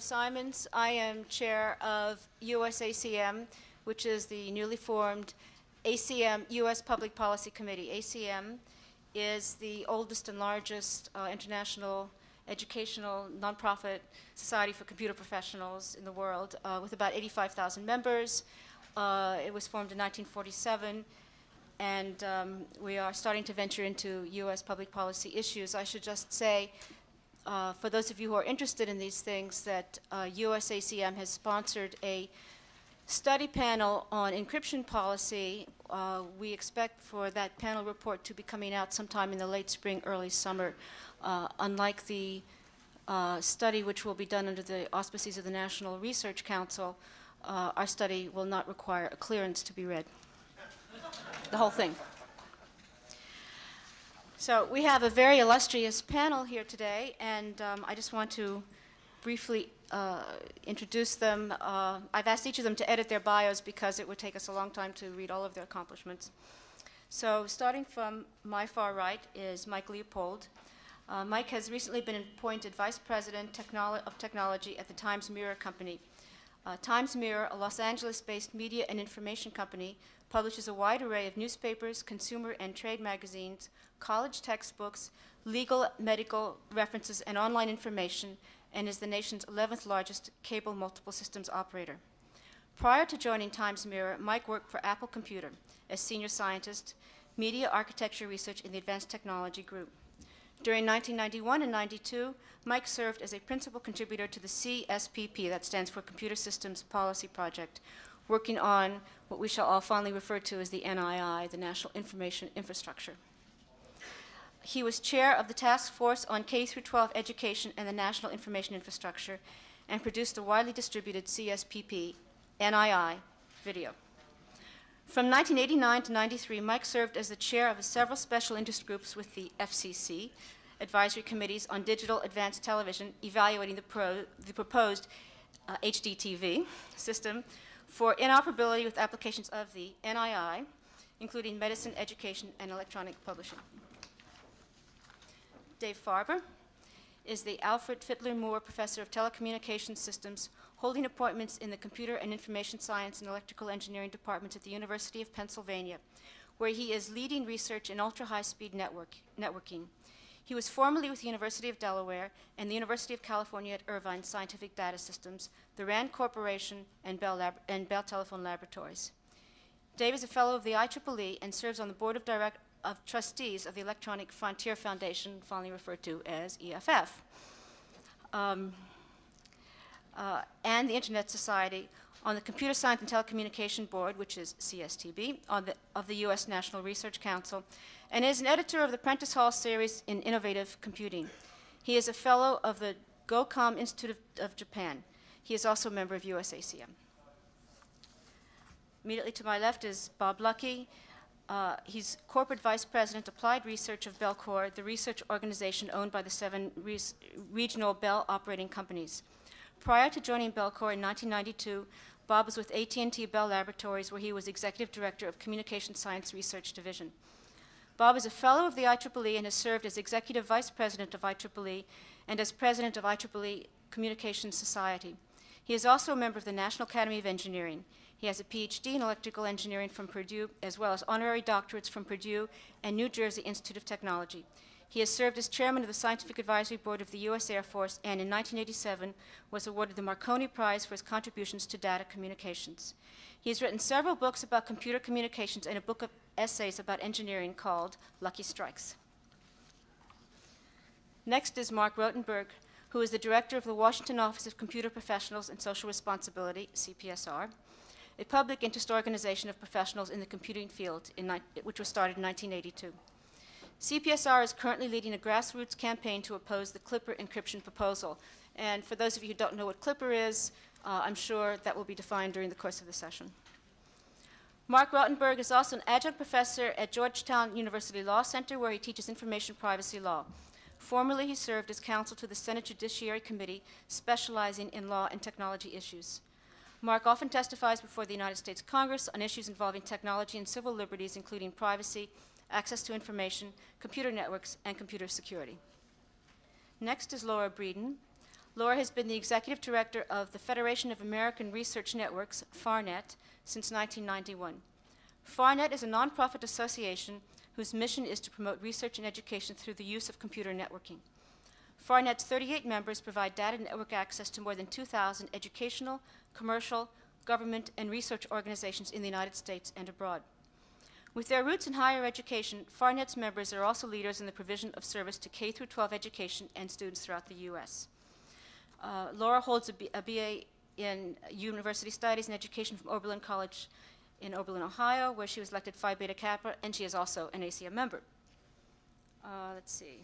Barbara Simons. I am chair of USACM, which is the newly formed ACM U.S. Public Policy Committee. ACM is the oldest and largest uh, international educational nonprofit society for computer professionals in the world uh, with about 85,000 members. Uh, it was formed in 1947 and um, we are starting to venture into U.S. public policy issues. I should just say, uh, for those of you who are interested in these things, that uh, USACM has sponsored a study panel on encryption policy. Uh, we expect for that panel report to be coming out sometime in the late spring, early summer. Uh, unlike the uh, study which will be done under the auspices of the National Research Council, our study will not require a clearance to be read the whole thing. So we have a very illustrious panel here today, and um, I just want to briefly uh, introduce them. Uh, I've asked each of them to edit their bios because it would take us a long time to read all of their accomplishments. So starting from my far right is Mike Liebhold. Uh, Mike has recently been appointed Vice President Technolo of Technology at the Times Mirror Company. Uh, Times Mirror, a Los Angeles-based media and information company, publishes a wide array of newspapers, consumer and trade magazines, college textbooks, legal, medical references, and online information, and is the nation's 11th largest cable multiple systems operator. Prior to joining Times Mirror, Mike worked for Apple Computer as senior scientist, media architecture research in the Advanced Technology Group. During 1991 and 92, Mike served as a principal contributor to the CSPP, that stands for Computer Systems Policy Project, working on what we shall all fondly refer to as the NII, the National Information Infrastructure. He was chair of the Task Force on K 12 Education and the National Information Infrastructure and produced the widely distributed CSPP NII video. From 1989 to 93, Mike served as the chair of several special interest groups with the FCC, advisory committees on digital advanced television evaluating the, pro, the proposed uh, HDTV system, for interoperability with applications of the NII, including medicine, education, and electronic publishing. Dave Farber is the Alfred Fitler Moore Professor of Telecommunications Systems, holding appointments in the Computer and Information Science and Electrical Engineering departments at the University of Pennsylvania, where he is leading research in ultra-high-speed network, networking. He was formerly with the University of Delaware and the University of California at Irvine Scientific Data Systems, the RAND Corporation, and Bell, Lab and Bell Telephone Laboratories. Dave is a fellow of the IEEE and serves on the board of, direct of trustees of the Electronic Frontier Foundation, fondly referred to as EFF, um, uh, and the Internet Society on the Computer Science and Telecommunication Board, which is CSTB, the, of the U.S. National Research Council, and is an editor of the Prentice Hall series in innovative computing. He is a fellow of the GLOCOM Institute of, of Japan. He is also a member of USACM. Immediately to my left is Bob Lucky. Uh, he's corporate vice president, applied research of Bellcore, the research organization owned by the seven re regional Bell operating companies. Prior to joining Bellcore in 1992, Bob was with AT&T Bell Laboratories, where he was executive director of Communication Science Research Division. Bob is a fellow of the IEEE and has served as executive vice president of IEEE and as president of IEEE Communications Society. He is also a member of the National Academy of Engineering. He has a PhD in electrical engineering from Purdue, as well as honorary doctorates from Purdue and New Jersey Institute of Technology. He has served as chairman of the Scientific Advisory Board of the U.S. Air Force and in 1987 was awarded the Marconi Prize for his contributions to data communications. He has written several books about computer communications and a book of essays about engineering called Lucky Strikes. Next is Marc Rotenberg, who is the director of the Washington Office of Computer Professionals and Social Responsibility, CPSR, a public interest organization of professionals in the computing field, which was started in 1982. CPSR is currently leading a grassroots campaign to oppose the Clipper encryption proposal. And for those of you who don't know what Clipper is, uh, I'm sure that will be defined during the course of the session. Marc Rotenberg is also an adjunct professor at Georgetown University Law Center, where he teaches information privacy law. Formerly, he served as counsel to the Senate Judiciary Committee, specializing in law and technology issues. Marc often testifies before the United States Congress on issues involving technology and civil liberties, including privacy, access to information, computer networks, and computer security. Next is Laura Breeden. Laura has been the executive director of the Federation of American Research Networks, FARNet, since 1991. FARNet is a nonprofit association whose mission is to promote research and education through the use of computer networking. FARNet's 38 members provide data network access to more than 2,000 educational, commercial, government, and research organizations in the United States and abroad. With their roots in higher education, FARNet's members are also leaders in the provision of service to K 12 education and students throughout the U.S. Uh, Laura holds a, B- a BA in University Studies and Education from Oberlin College in Oberlin, Ohio, where she was elected Phi Beta Kappa, and she is also an ACM member. Uh, let's see.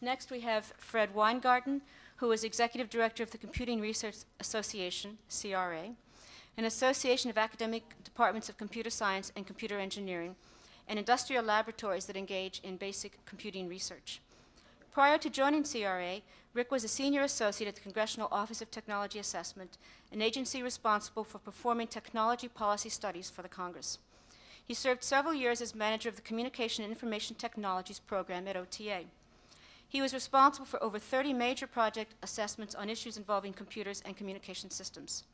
Next, we have Fred Weingarten, who is Executive Director of the Computing Research Association, CRA, an association of academic departments of computer science and computer engineering, and industrial laboratories that engage in basic computing research. Prior to joining CRA, Rick was a senior associate at the Congressional Office of Technology Assessment, an agency responsible for performing technology policy studies for the Congress. He served several years as manager of the Communication and Information Technologies program at OTA. He was responsible for over 30 major project assessments on issues involving computers and communication systems.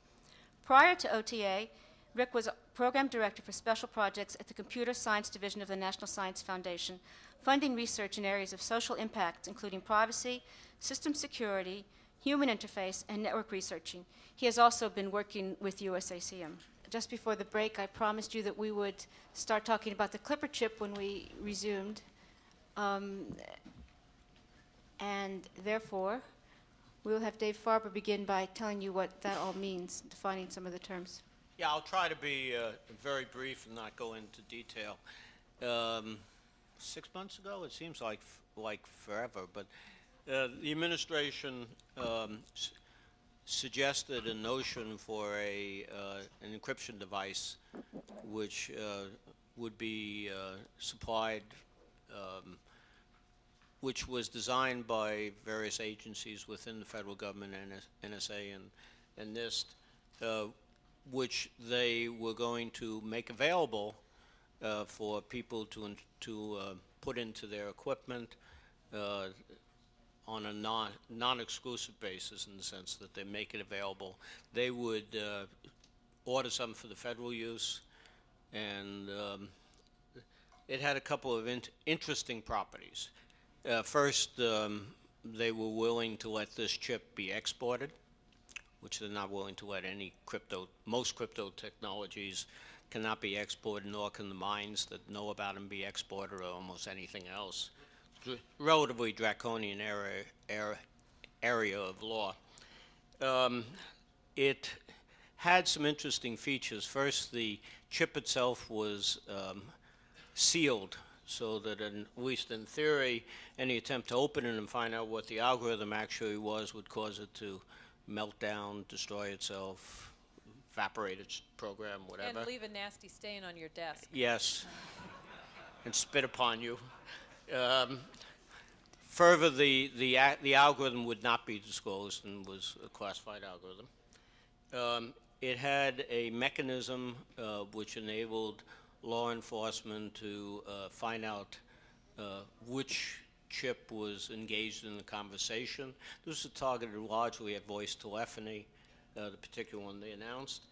Prior to OTA, Rick was program director for special projects at the Computer Science Division of the National Science Foundation, funding research in areas of social impact, including privacy, system security, human interface, and network researching. He has also been working with USACM. Just before the break, I promised you that we would start talking about the Clipper chip when we resumed. Um, and therefore, we will have Dave Farber begin by telling you what that all means, defining some of the terms. Yeah, I'll try to be uh, very brief and not go into detail. Um, six months ago, it seems like like forever, but uh, the administration um, suggested a notion for a uh, an encryption device, which uh, would be uh, supplied. Um, which was designed by various agencies within the federal government, NSA and, and NIST, uh, which they were going to make available uh, for people to, to uh, put into their equipment uh, on a non, non-exclusive basis in the sense that they make it available. They would uh, order some for the federal use, and um, it had a couple of in interesting properties. Uh, first, um, they were willing to let this chip be exported, which they're not willing to let any crypto, most crypto technologies cannot be exported, nor can the mines that know about them be exported or almost anything else. relatively draconian area, area, area of law. Um, it had some interesting features. First, the chip itself was um, sealed so that in, at least in theory, any attempt to open it and find out what the algorithm actually was would cause it to melt down, destroy itself, evaporate its program, whatever. And leave a nasty stain on your desk. Yes, and spit upon you. Um, further, the, the, the algorithm would not be disclosed and was a classified algorithm. Um, it had a mechanism uh, which enabled law enforcement to uh, find out uh, which chip was engaged in the conversation. This was targeted largely at voice telephony, uh, the particular one they announced.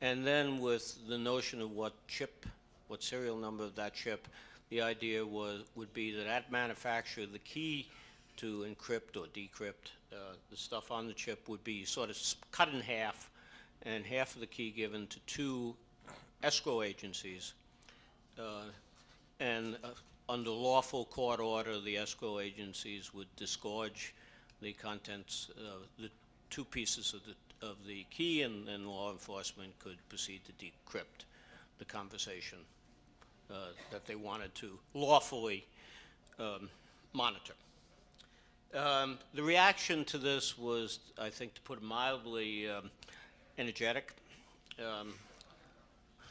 And then with the notion of what chip, what serial number of that chip, the idea was would be that at manufacture, the key to encrypt or decrypt uh, the stuff on the chip would be sort of cut in half, and half of the key given to two escrow agencies and uh, under lawful court order, the escrow agencies would disgorge the contents, uh, the two pieces of the, of the key, and then law enforcement could proceed to decrypt the conversation uh, that they wanted to lawfully um, monitor. Um, the reaction to this was, I think, to put it mildly, um, energetic.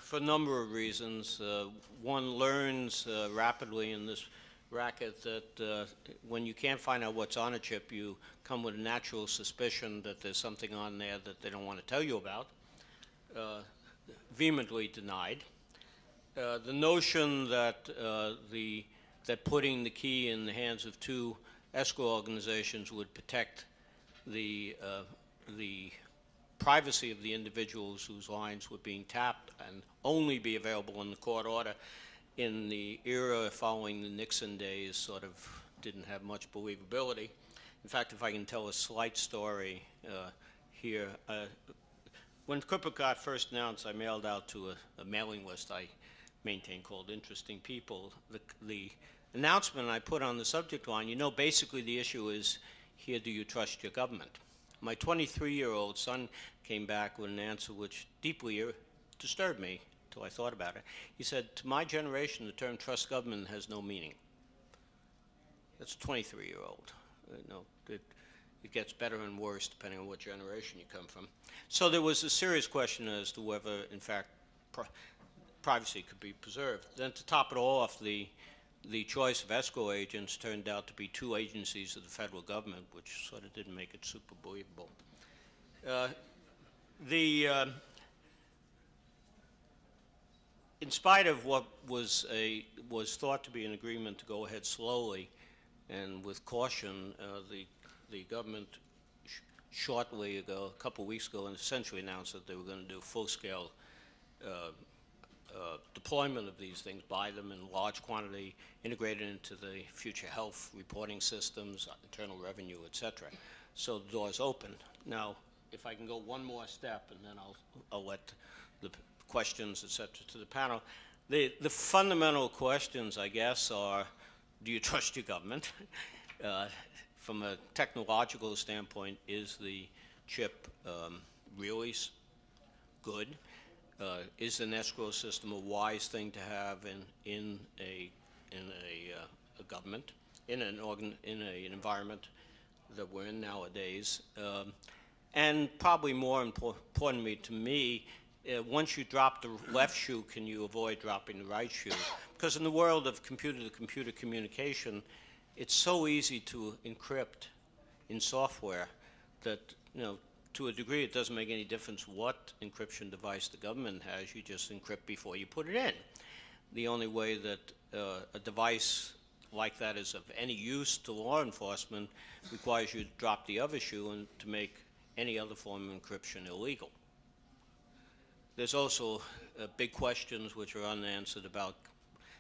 For a number of reasons. Uh, one learns uh, rapidly in this racket that uh, when you can't find out what's on a chip, you come with a natural suspicion that there's something on there that they don't want to tell you about. Uh, vehemently denied. Uh, the notion that uh, the that putting the key in the hands of two escrow organizations would protect the, the privacy of the individuals whose lines were being tapped and only be available in the court order in the era following the Nixon days sort of didn't have much believability. In fact, if I can tell a slight story uh, here, uh, when Clipper got first announced, I mailed out to a, a mailing list I maintain called Interesting People. The, the announcement I put on the subject line, you know, basically the issue is here, do you trust your government? My 23 year old son came back with an answer which deeply disturbed me until I thought about it. He said, To my generation, the term trust government has no meaning. That's a 23 year old. Uh, no, it, it gets better and worse depending on what generation you come from. So there was a serious question as to whether, in fact, pri- privacy could be preserved. Then to top it all off, the the choice of escrow agents turned out to be two agencies of the federal government, which sort of didn't make it super believable. Uh, the uh, in spite of what was a was thought to be an agreement to go ahead slowly and with caution, uh, the the government sh- shortly ago, a couple weeks ago, essentially announced that they were going to do full-scale uh, deployment of these things, buy them in large quantity, integrated into the future health reporting systems, uh, internal revenue, et cetera. So the door's open. Now, if I can go one more step, and then I'll, I'll let the questions, et cetera, to the panel. The, the fundamental questions, I guess, are, do you trust your government? Uh, From a technological standpoint, is the chip um, really good? Uh, Is an escrow system a wise thing to have in, in a, in a, uh, a government, in an organ, in a, an environment that we're in nowadays? Um, And probably more impor- importantly to me, uh, once you drop the left shoe, can you avoid dropping the right shoe? Because in the world of computer-to-computer communication, it's so easy to encrypt in software that, you know, to a degree, it doesn't make any difference what encryption device the government has. You just encrypt before you put it in. The only way that uh, a device like that is of any use to law enforcement requires you to drop the other shoe and to make any other form of encryption illegal. There's also uh, big questions which are unanswered about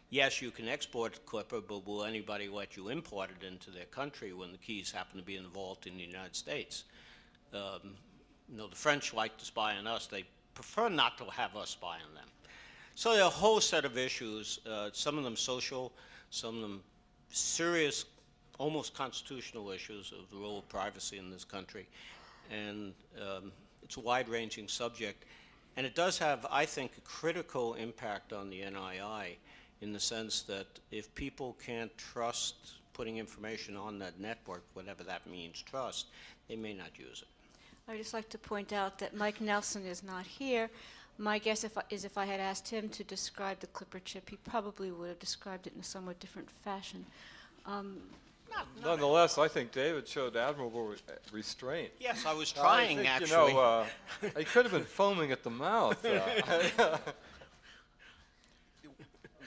yes, you can export Clipper, but will anybody let you import it into their country when the keys happen to be in the vault in the United States? Um, you know, the French like to spy on us. They prefer not to have us spy on them. So there are a whole set of issues, uh, some of them social, some of them serious, almost constitutional issues of the role of privacy in this country. And um, it's a wide-ranging subject. And it does have, I think, a critical impact on the NII in the sense that if people can't trust putting information on that network, whatever that means, trust, they may not use it. I'd just like to point out that Mike Nelson is not here. My guess if I, is if I had asked him to describe the Clipper chip, he probably would have described it in a somewhat different fashion. Um, Nonetheless, I think David showed admirable re- restraint. Yes, I was trying, I trying, think, actually. You know, uh, he could have been foaming at the mouth. uh,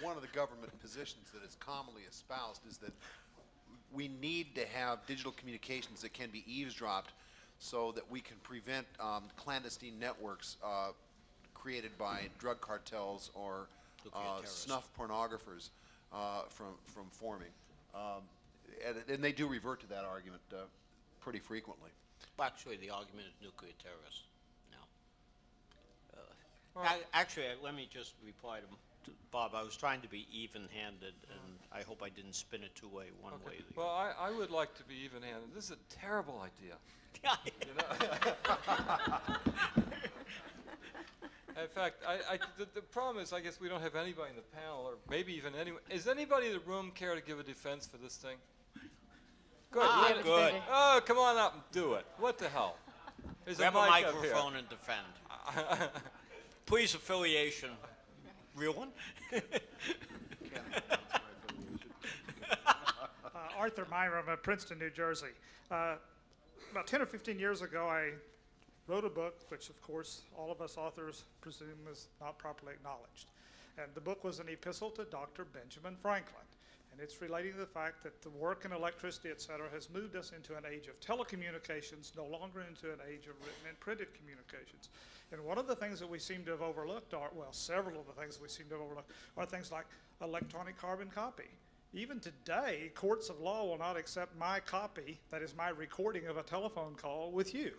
one of the government positions that is commonly espoused is that we need to have digital communications that can be eavesdropped so that we can prevent um, clandestine networks uh, created by drug cartels or uh, snuff pornographers uh, from, from forming. Um, and, and they do revert to that argument uh, pretty frequently. Well, Actually, the argument is nuclear terrorists now. Uh, ac- Actually, uh, let me just reply to to Bob. I was trying to be even-handed, and I hope I didn't spin it two way, one way. okay. or the Well, I, I would like to be even-handed. This is a terrible idea. In fact, I, I, the, the problem is, I guess we don't have anybody in the panel, or maybe even anyone. Is anybody in the room care to give a defense for this thing? Good. Ah, you good. Oh, come on up and do it. What the hell? There's Grab a mic here. microphone and defend. Please, affiliation. Real one? Uh, Arthur Myram of Princeton, New Jersey. Uh, about 10 or 15 years ago, I wrote a book, which, of course, all of us authors presume is not properly acknowledged. And the book was an epistle to Dr. Benjamin Franklin. And it's relating to the fact that the work in electricity, et cetera, has moved us into an age of telecommunications, no longer into an age of written and printed communications. And one of the things that we seem to have overlooked are, well, several of the things we seem to have overlooked are things like electronic carbon copy. Even today, courts of law will not accept my copy, that is my recording of a telephone call with you.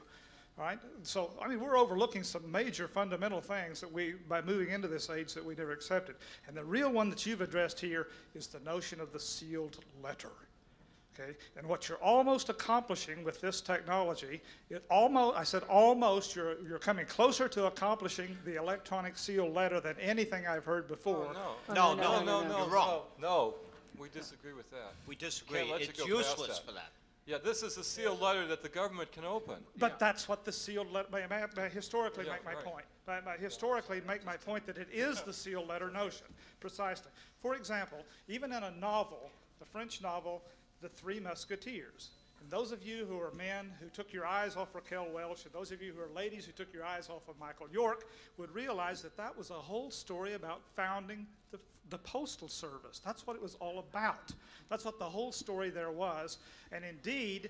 All right? So, I mean, we're overlooking some major fundamental things that we, by moving into this age, that we never accepted. And the real one that you've addressed here is the notion of the sealed letter. Okay? And what you're almost accomplishing with this technology, it almost, I said almost, you're, you're coming closer to accomplishing the electronic sealed letter than anything I've heard before. Oh, No, oh, no, no, no, no, you're no, wrong. no. We disagree with that. We disagree. Can't let you It's go useless that. for that. Yeah, this is a sealed letter that the government can open. But that's what the sealed letter, may, may, may historically Yeah, make my right. point. May, may historically make my point that it is the sealed letter notion, precisely. For example, even in a novel, the French novel, The Three Musketeers, and those of you who are men who took your eyes off Raquel Welch, and those of you who are ladies who took your eyes off of Michael York, would realize that that was a whole story about founding the, the Postal Service. That's what it was all about. That's what the whole story there was. And indeed,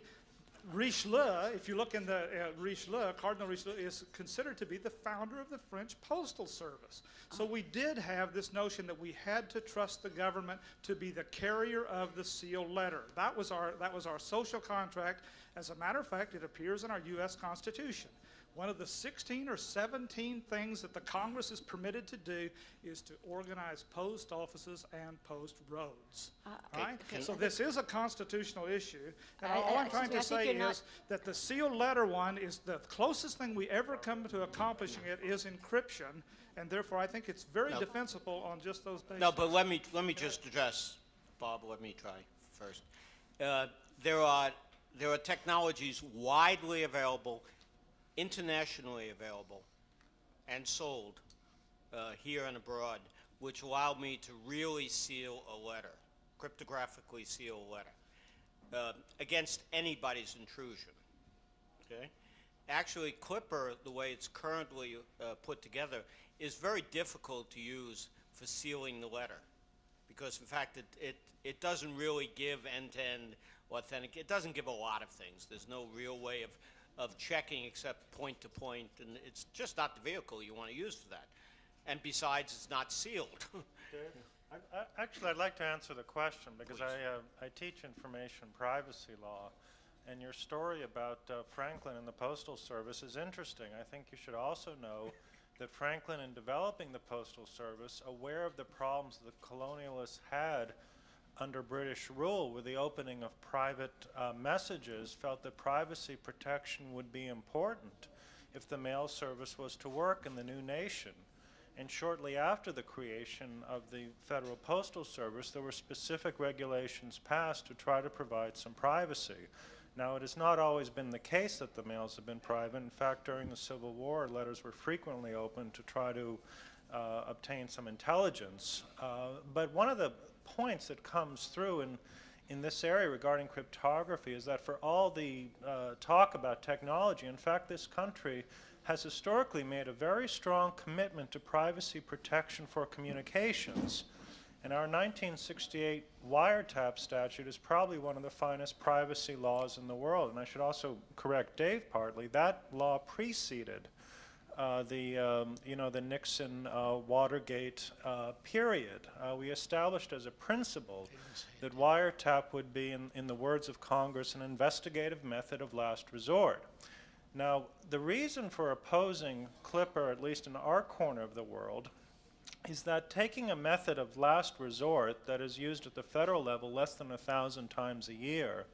Richelieu, if you look in the uh, Richelieu, Cardinal Richelieu is considered to be the founder of the French Postal Service. So we did have this notion that we had to trust the government to be the carrier of the sealed letter. That was our that was our social contract. As a matter of fact, it appears in our U.S. Constitution. One of the 16 or 17 things that the Congress is permitted to do is to organize post offices and post roads. right? okay. So this is a constitutional issue. And I- all I- I'm trying to I say is that the sealed letter one is the closest thing we ever come to accomplishing it is encryption. And therefore, I think it's very No. defensible on just those bases. No, but let me, let me just address, Bob, let me try first. Uh, There are, there are technologies widely available, internationally available, and sold uh, here and abroad, which allowed me to really seal a letter, cryptographically seal a letter, uh, against anybody's intrusion. Okay? Actually, Clipper, the way it's currently uh, put together, is very difficult to use for sealing the letter. Because in fact, it, it, it doesn't really give end-to-end authentic, it doesn't give a lot of things. There's no real way of, of checking except point to point, and it's just not the vehicle you want to use for that. And besides, it's not sealed. I, I, actually, I'd like to answer the question because I, uh, I teach information privacy law, and your story about uh, Franklin and the Postal Service is interesting. I think you should also know that Franklin, in developing the Postal Service, aware of the problems the colonialists had under British rule with the opening of private uh, messages, felt that privacy protection would be important if the mail service was to work in the new nation. And shortly after the creation of the Federal Postal Service, there were specific regulations passed to try to provide some privacy. Now, it has not always been the case that the mails have been private. In fact, during the Civil War, letters were frequently opened to try to uh, obtain some intelligence. Uh, but one of the points that comes through in, in this area regarding cryptography is that for all the uh, talk about technology, in fact, this country has historically made a very strong commitment to privacy protection for communications. And our 1968 wiretap statute is probably one of the finest privacy laws in the world. And I should also correct Dave partly. That law preceded uh, the um, you know the Nixon uh, Watergate uh, period. Uh, we established as a principle that wiretap would be, in, in the words of Congress, an investigative method of last resort. Now, the reason for opposing Clipper, at least in our corner of the world, is that taking a method of last resort that is used at the federal level less than a thousand times a year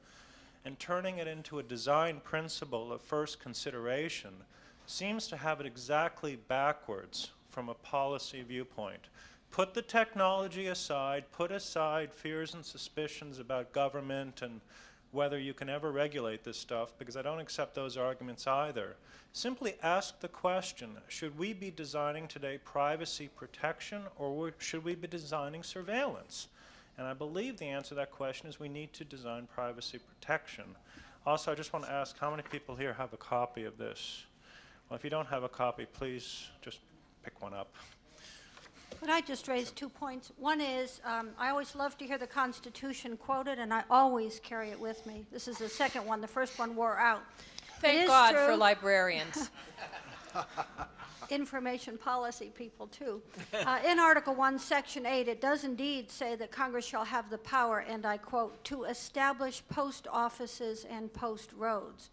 and turning it into a design principle of first consideration seems to have it exactly backwards from a policy viewpoint. Put the technology aside, put aside fears and suspicions about government and whether you can ever regulate this stuff, because I don't accept those arguments either. Simply ask the question should we be designing today privacy protection or should we be designing surveillance? And I believe the answer to that question is we need to design privacy protection. Also, I just want to ask how many people here have a copy of this? Well, if you don't have a copy, please just pick one up. Could I just raise two points? One is, um, I always love to hear the Constitution quoted, and I always carry it with me. This is the second one. The first one wore out. Thank is God for librarians. information policy people, too. Uh, In Article 1, Section 8, it does indeed say that Congress shall have the power, and I quote, "to establish post offices and post roads."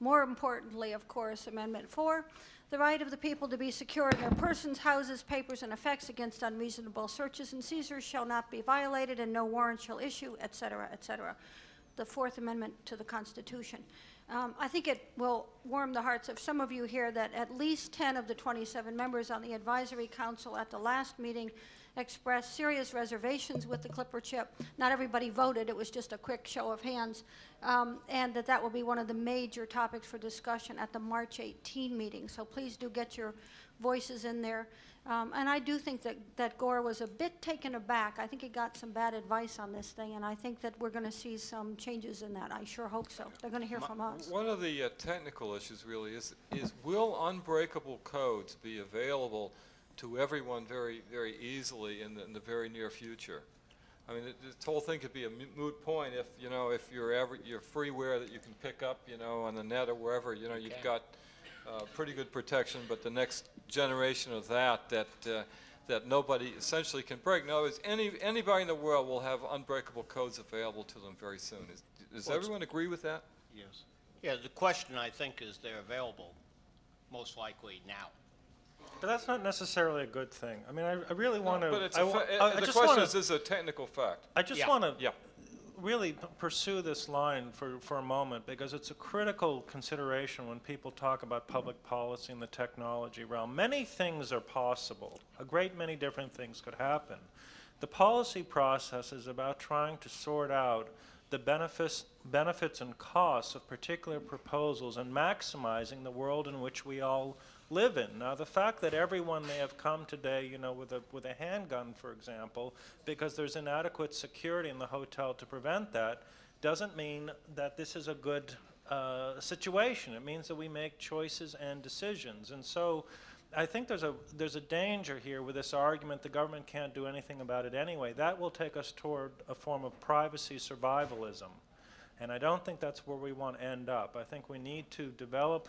More importantly, of course, Amendment 4, the right of the people to be secure in their persons, houses, papers, and effects against unreasonable searches and seizures shall not be violated, and no warrant shall issue, et cetera, et cetera. The Fourth Amendment to the Constitution. Um, I think it will warm the hearts of some of you here that at least 10 of the 27 members on the Advisory Council at the last meeting expressed serious reservations with the Clipper chip. Not everybody voted, it was just a quick show of hands. Um, and that that will be one of the major topics for discussion at the March 18 meeting. So please do get your voices in there. Um, and I do think that, that Gore was a bit taken aback. I think he got some bad advice on this thing, and I think that we're going to see some changes in that. I sure hope so. They're going to hear from us. One of the uh, technical issues really is, is will unbreakable codes be available to everyone very, very easily in the, in the very near future? I mean, it- this whole thing could be a moot point if, you know, if your aver your freeware that you can pick up, you know, on the net or wherever, you know, you've got uh, pretty good protection, but the next generation of that, that, uh, that nobody essentially can break. In other words, any, anybody in the world will have unbreakable codes available to them very soon. Is, does Well, everyone agree with that? Yes. Yeah, the question, I think, is they're available, most likely now. But that's not necessarily a good thing. I mean, I, I really want to. But it's I a fa- I- uh, I the just question wanna- is, is a technical fact? I just Yeah. want to Yeah. really p- pursue this line for, for a moment because it's a critical consideration when people talk about public policy in the technology realm. Many things are possible. A great many different things could happen. The policy process is about trying to sort out the benefits, benefits and costs of particular proposals and maximizing the world in which we all live in. Now, the fact that everyone may have come today, you know, with a, with a handgun, for example, because there's inadequate security in the hotel to prevent that, doesn't mean that this is a good uh, situation. It means that we make choices and decisions. And so I think there's a, there's a danger here with this argument the government can't do anything about it anyway. That will take us toward a form of privacy survivalism. And I don't think that's where we want to end up. I think we need to develop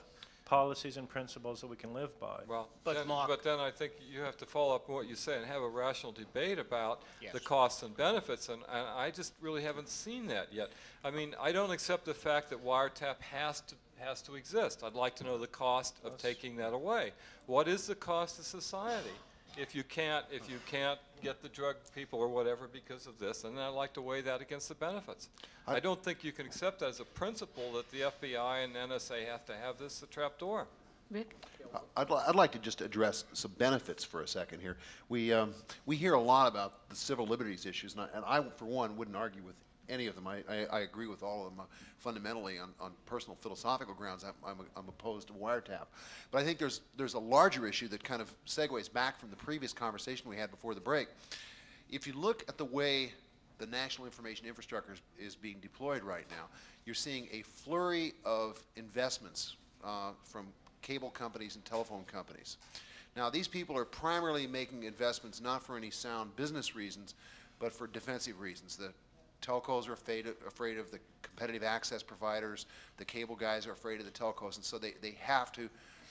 policies and principles that we can live by. Well, But then, Marc- but then I think you have to follow up on what you say and have a rational debate about the costs and benefits, and, and I just really haven't seen that yet. I mean, I don't accept the fact that wiretap has to has to exist. I'd like to know the cost of taking that away. What is the cost to society if you can't if you can't get the drug people or whatever because of this? And I'd like to weigh that against the benefits. I, don't think you can accept that as a principle that the FBI and NSA have to have this a trapdoor. Rick? I'd, li- I'd like to just address some benefits for a second here. We, um, we hear a lot about the civil liberties issues, and I, and I, for one, wouldn't argue with any of them. I, I, I agree with all of them uh, fundamentally on, on personal philosophical grounds. I'm, I'm, I'm opposed to wiretap. But I think there's, there's a larger issue that kind of segues back from the previous conversation we had before the break. If you look at the way the national information infrastructure is, is being deployed right now, you're seeing a flurry of investments uh, from cable companies and telephone companies. Now, these people are primarily making investments not for any sound business reasons, but for defensive reasons. The telcos are afraid of, afraid of the competitive access providers. The cable guys are afraid of the telcos, and so they, they have to,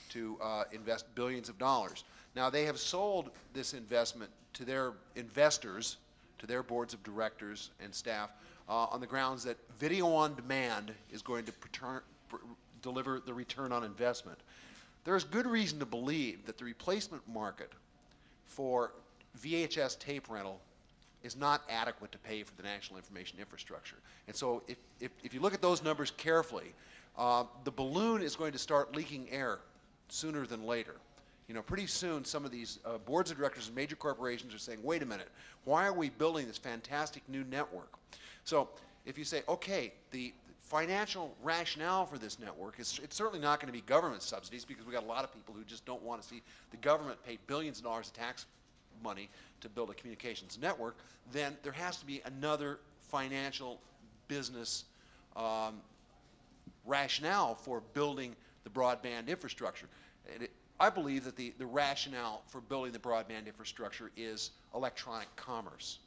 to uh, invest billions of dollars. Now, they have sold this investment to their investors, to their boards of directors and staff, uh, on the grounds that video on demand is going to return, deliver the return on investment. There's good reason to believe that the replacement market for VHS tape rental is not adequate to pay for the national information infrastructure. And so if, if, if you look at those numbers carefully, uh, the balloon is going to start leaking air sooner than later. You know, pretty soon some of these uh, boards of directors of major corporations are saying, wait a minute, why are we building this fantastic new network? So if you say, okay, the financial rationale for this network is it's certainly not going to be government subsidies because we've got a lot of people who just don't want to see the government pay billions of dollars of tax money to build a communications network, then there has to be another financial business um, rationale for building the broadband infrastructure. And it, I believe that the, the rationale for building the broadband infrastructure is electronic commerce.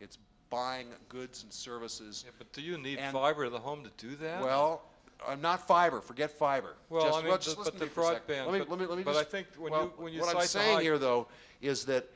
It's buying goods and services. Yeah, but do you need fiber to the home to do that? Well, uh, not fiber, forget fiber. Well, Just- I mean, just the- but the me for a second. broadband- Let me- let me- let me but I just- think when well, you- when you What I'm saying here, though, is that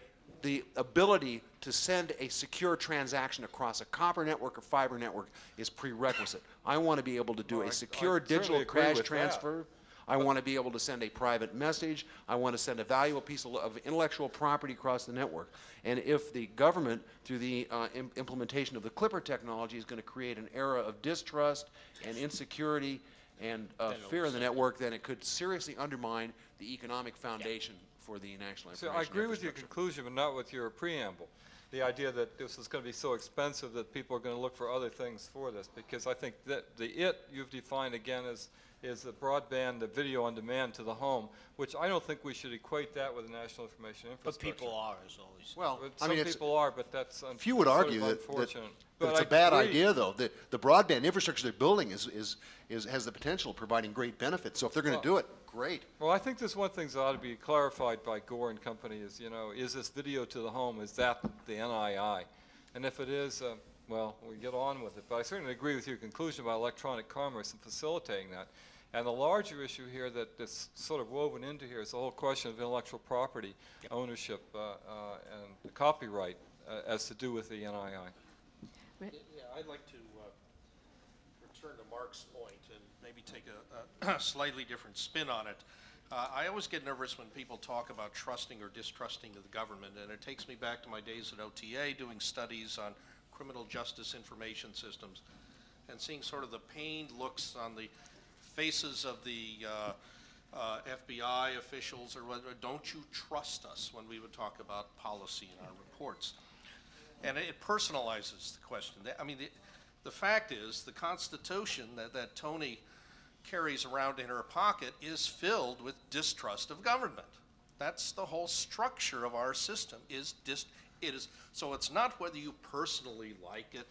the ability to send a secure transaction across a copper network or fiber network is prerequisite. I want to be able to do Well, I- a I secure certainly digital agree cash with that. transfer. I want to be able to send a private message. I want to send a valuable piece of, of intellectual property across the network. And if the government, through the uh, im- implementation of the Clipper technology, is going to create an era of distrust and insecurity and uh, fear in the network, then it could seriously undermine the economic foundation for the national So I agree with your conclusion, but not with your preamble. The idea that this is going to be so expensive that people are going to look for other things for this, because I think that the "it" you've defined again is, is the broadband, the video on demand to the home, which I don't think we should equate that with the national information infrastructure. But people are, as always. Well, But I Some mean, people are, but that's un- few would sort of argue that, that, unfortunate. that But it's I a bad agree. idea, though. The, the broadband infrastructure they're building is, is, is, has the potential of providing great benefits. So if they're going to Well- do it, great. Well, I think there's one thing that ought to be clarified by Gore and Company is, you know, is this video to the home, is that the NII? And if it is, uh, well, we get on with it. But I certainly agree with your conclusion about electronic commerce and facilitating that. And the larger issue here that is sort of woven into here is the whole question of intellectual property ownership uh, uh, and copyright uh, as to do with the NII. Yeah, I'd like to uh, return to Marc's point and maybe take a- a slightly different spin on it. Uh, I always get nervous when people talk about trusting or distrusting of the government, and it takes me back to my days at OTA doing studies on criminal justice information systems and seeing sort of the pained looks on the faces of the uh, uh, FBI officials or whether, don't you trust us when we would talk about policy in our reports. And it personalizes the question. I mean, the, the fact is, the Constitution that, that Tony carries around in her pocket is filled with distrust of government. That's the whole structure of our system is it is, so it's not whether you personally like it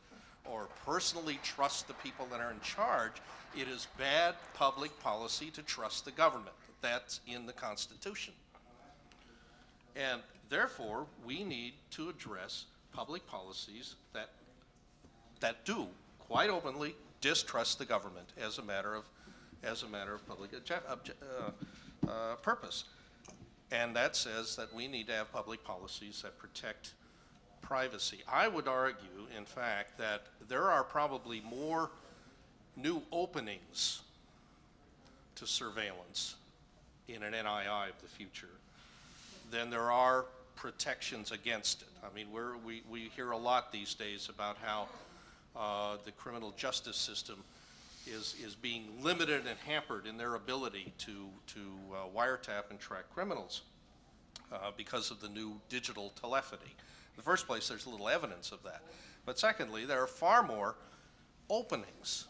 or personally trust the people that are in charge. It is bad public policy to trust the government. That's in the Constitution. And therefore, we need to address public policies that, that do quite openly distrust the government as a matter of, as a matter of public uh, uh, purpose. And that says that we need to have public policies that protect privacy. I would argue, in fact, that there are probably more new openings to surveillance in an NII of the future than there are protections against it. I mean, we, we hear a lot these days about how uh, the criminal justice system is, is being limited and hampered in their ability to, to uh, wiretap and track criminals uh, because of the new digital telephony. In the first place, there's little evidence of that. But secondly, there are far more openings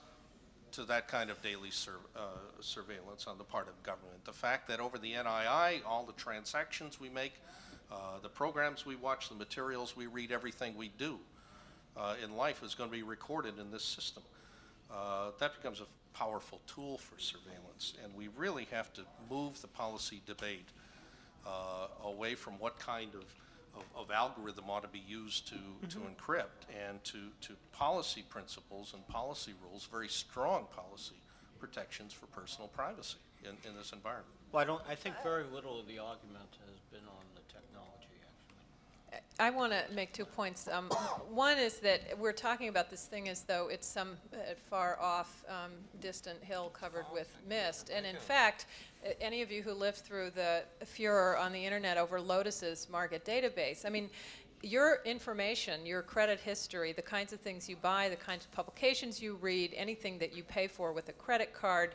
to that kind of daily sur- uh, surveillance on the part of government. The fact that over the NII, all the transactions we make, uh, the programs we watch, the materials we read, everything we do uh, in life is going to be recorded in this system. Uh, that becomes a powerful tool for surveillance, and we really have to move the policy debate uh, away from what kind of, of, of algorithm ought to be used to, to encrypt and to, to policy principles and policy rules, very strong policy protections for personal privacy in, in this environment. Well, I don't, I think very little of the argument has been on the technology, actually. I want to make two points. Um, one is that we're talking about this thing as though it's some uh, far off, um, distant hill covered with mist. And in fact, any of you who lived through the furor on the internet over Lotus's market database, I mean, your information, your credit history, the kinds of things you buy, the kinds of publications you read, anything that you pay for with a credit card,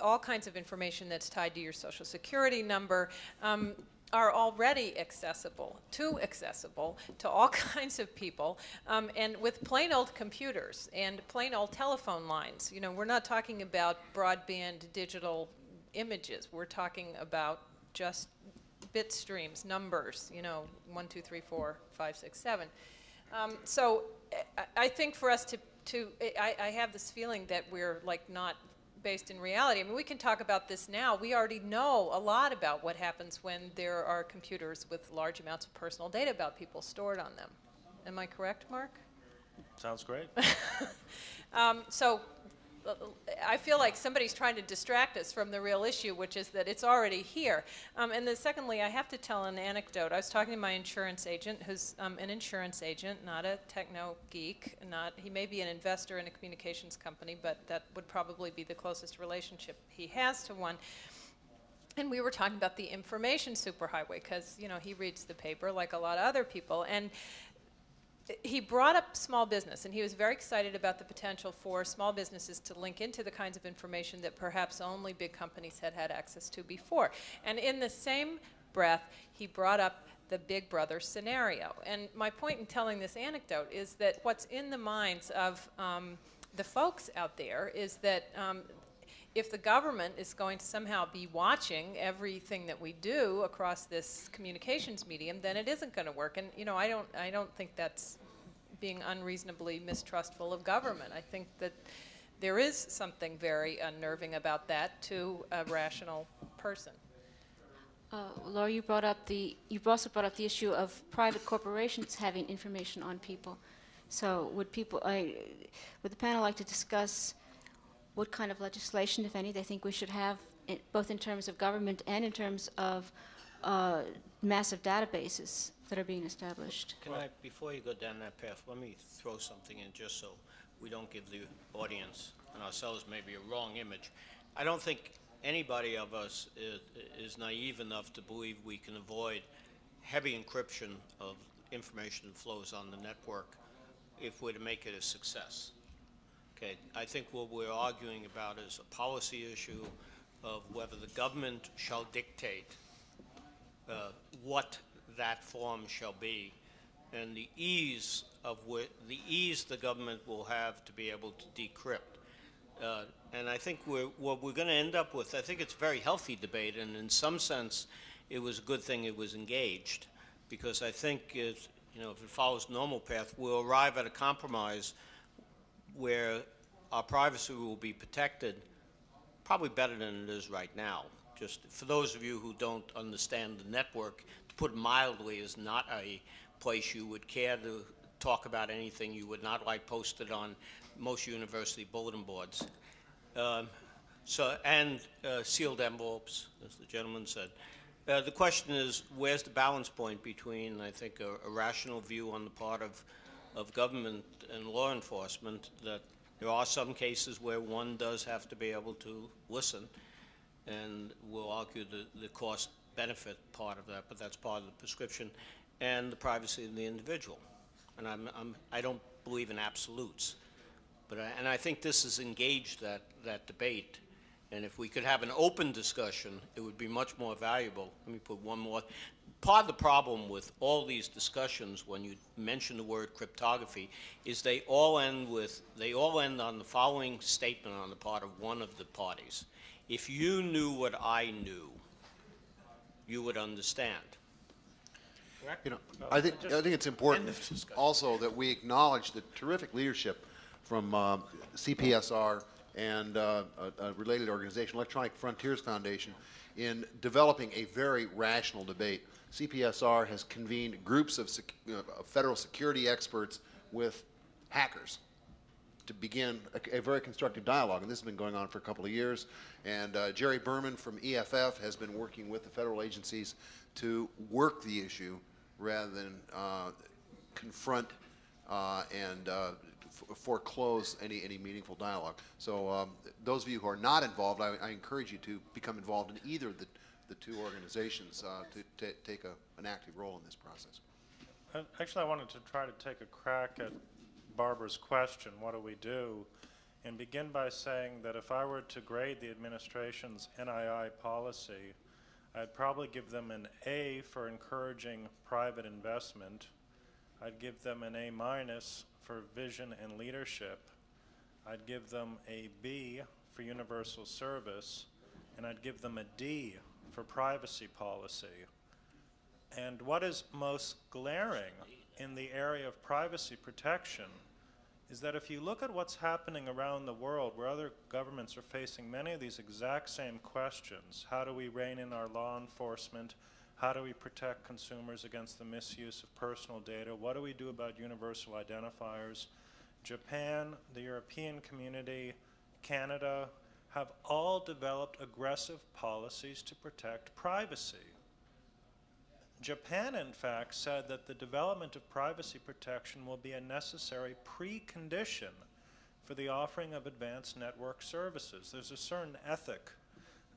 all kinds of information that's tied to your social security number. Um, are already accessible, too accessible to all kinds of people, um, and with plain old computers and plain old telephone lines. You know, we're not talking about broadband digital images. We're talking about just bit streams, numbers, you know, one, two, three, four, five, six, seven. Um, so I, I think for us to, to I, I have this feeling that we're like not based in reality. I mean, we can talk about this now. We already know a lot about what happens when there are computers with large amounts of personal data about people stored on them. Am I correct, Marc? Sounds great. Um, so I feel like somebody's trying to distract us from the real issue, which is that it's already here. Um, and then, secondly, I have to tell an anecdote. I was talking to my insurance agent, who's um, an insurance agent, not a techno geek. Not he may be an investor in a communications company, but that would probably be the closest relationship he has to one. And we were talking about the information superhighway because you know he reads the paper like a lot of other people, and he brought up small business, and he was very excited about the potential for small businesses to link into the kinds of information that perhaps only big companies had had access to before. And in the same breath, he brought up the big brother scenario. And my point in telling this anecdote is that what's in the minds of um, the folks out there is that um, if the government is going to somehow be watching everything that we do across this communications medium, then it isn't going to work. And you know, I don't, I don't think that's being unreasonably mistrustful of government. I think that there is something very unnerving about that to a rational person. Uh, Laura, you brought up the you also brought up the issue of private corporations having information on people. So would people, I, would the panel like to discuss what kind of legislation, if any, they think we should have, in, both in terms of government and in terms of uh, massive databases that are being established. Can I, before you go down that path, let me throw something in just so we don't give the audience and ourselves maybe a wrong image. I don't think anybody of us is, is naive enough to believe we can avoid heavy encryption of information flows on the network if we're to make it a success. Okay, I think what we're arguing about is a policy issue of whether the government shall dictate uh, what that form shall be and the ease of the ease the government will have to be able to decrypt. Uh, and I think we're, what we're going to end up with, I think it's a very healthy debate, and in some sense, it was a good thing it was engaged, because I think, you know, if it follows normal path, we'll arrive at a compromise where our privacy will be protected probably better than it is right now. Just for those of you who don't understand the network, to put mildly, is not a place you would care to talk about anything you would not like posted on most university bulletin boards. Um, so, and uh, sealed envelopes, as the gentleman said. Uh, the question is, where's the balance point between, I think, a, a rational view on the part of, of government and law enforcement that there are some cases where one does have to be able to listen, and we'll argue the, the cost benefit part of that, but that's part of the prescription, and the privacy of the individual. And I'm, I'm, I don't believe in absolutes. But I, and I think this has engaged that, that debate. And if we could have an open discussion, it would be much more valuable. Let me put one more part of the problem with all these discussions when you mention the word cryptography is they all end with they all end on the following statement on the part of one of the parties. If you knew what i knew you would understand. You know, I think, I think it's important also that we acknowledge the terrific leadership from um, CPSR and uh, a, a related organization, Electronic Frontiers Foundation, in developing a very rational debate. CPSR has convened groups of, sec- federal security experts with hackers to begin a, a, very constructive dialogue. And this has been going on for a couple of years. And uh, Jerry Berman from EFF has been working with the federal agencies to work the issue rather than uh, confront uh, and uh, foreclose any, any meaningful dialogue. So um, those of you who are not involved, I, I encourage you to become involved in either the the two organizations uh, to take a, an active role in this process. Actually, I wanted to try to take a crack at Barbara's question, what do we do? And begin by saying that if I were to grade the administration's NII policy, I'd probably give them an A for encouraging private investment. I'd give them an A minus for vision and leadership. I'd give them a B for universal service, and I'd give them a D for privacy policy. And what is most glaring in the area of privacy protection is that if you look at what's happening around the world where other governments are facing many of these exact same questions, how do we rein in our law enforcement? How do we protect consumers against the misuse of personal data? What do we do about universal identifiers? Japan, the European community, Canada have all developed aggressive policies to protect privacy. Japan, in fact, said that the development of privacy protection will be a necessary precondition for the offering of advanced network services. There's a certain ethic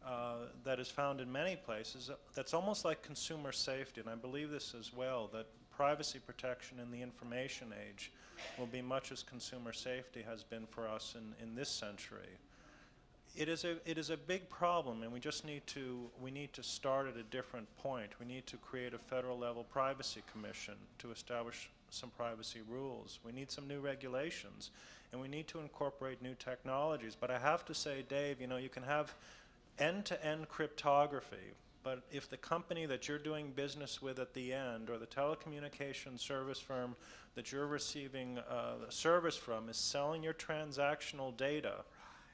uh, that is found in many places that's almost like consumer safety, and I believe this as well, that privacy protection in the information age will be much as consumer safety has been for us in, in this century it is a it is a big problem, and we just need to we need to start at a different point. We need to create a federal level privacy commission to establish some privacy rules. We need some new regulations, and we need to incorporate new technologies. But I have to say, Dave, you know, you can have end-to-end cryptography, but if the company that you're doing business with at the end, or the telecommunications service firm that you're receiving uh, service from, is selling your transactional data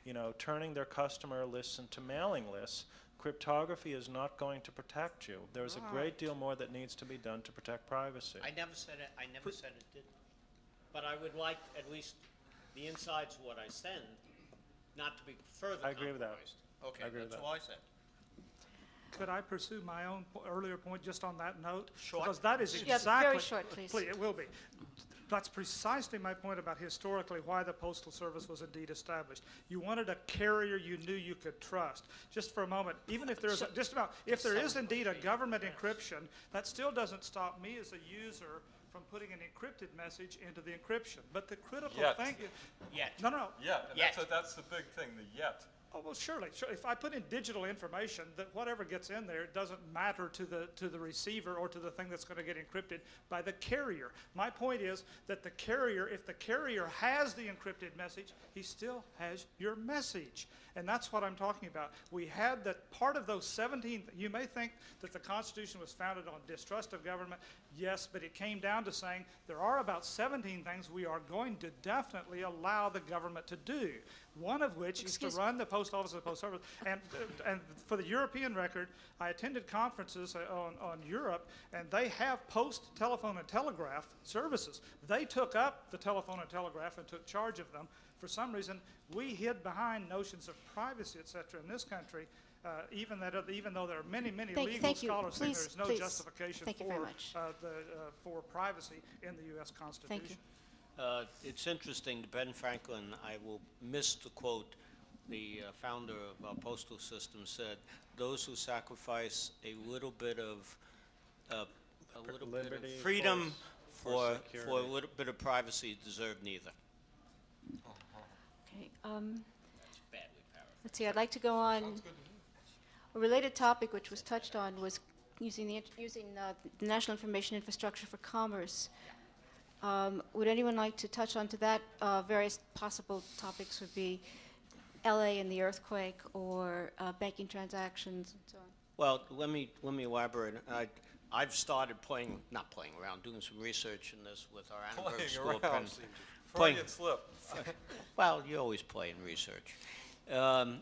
you know, turning their customer lists into mailing lists, cryptography is not going to protect you. There's a great deal more that needs to be done to protect privacy. I never said it, I never said it didn't. But I would like at least the insides of what I send not to be further I agree with that. Compromised. Okay, I agree with that's that. all I said. Could I pursue my own po- earlier point just on that note? Short. Because that is Yeah, exactly. very short, please. Please, it will be. That's precisely my point about historically why the Postal Service was indeed established. You wanted a carrier you knew you could trust. Just for a moment, even if there's, just about, if there is indeed a government encryption, that still doesn't stop me as a user from putting an encrypted message into the encryption. But the critical Yet. thing, is- Yet. no, no, no, Yeah, and that's, Yet. a- that's the big thing, the yet. Oh, well, surely, sure. If I put in digital information, that whatever gets in there, it doesn't matter to the, to the receiver or to the thing that's gonna get encrypted by the carrier. My point is that the carrier, if the carrier has the encrypted message, he still has your message. And that's what I'm talking about. We had that, part of those 17, you may think that the Constitution was founded on distrust of government. Yes, but it came down to saying there are about 17 things we are going to definitely allow the government to do. One of which is to Excuse- run the post office and the post service. And, and for the European record, I attended conferences uh, on, on Europe, and they have post, telephone, and telegraph services. They took up the telephone and telegraph and took charge of them. For some reason, we hid behind notions of privacy, et cetera, in this country, uh, even that, even though there are many, many Thank- legal thank scholars saying there's no please. justification Thank for, uh, the, uh, for privacy in the U.S. Constitution. Thank you. Uh, It's interesting, Ben Franklin, I will miss the quote, the uh, founder of our postal system said, "Those who sacrifice a little bit of, uh, a little bit of freedom for- for, for for a little bit of privacy deserve neither." Okay, um, Badly paraphrased. let's see, I'd like to go on. A related topic which was touched on was using the, using uh, the National Information Infrastructure for Commerce. Um, Would anyone like to touch on to that? Uh, Various possible topics would be LA and the earthquake, or uh, banking transactions, and so on. Well, let me, let me elaborate. I, I've started playing, not playing around, doing some research in this with our Annenberg Playing School of around. Playing- Freudian slip. Well, you always play in research. Um,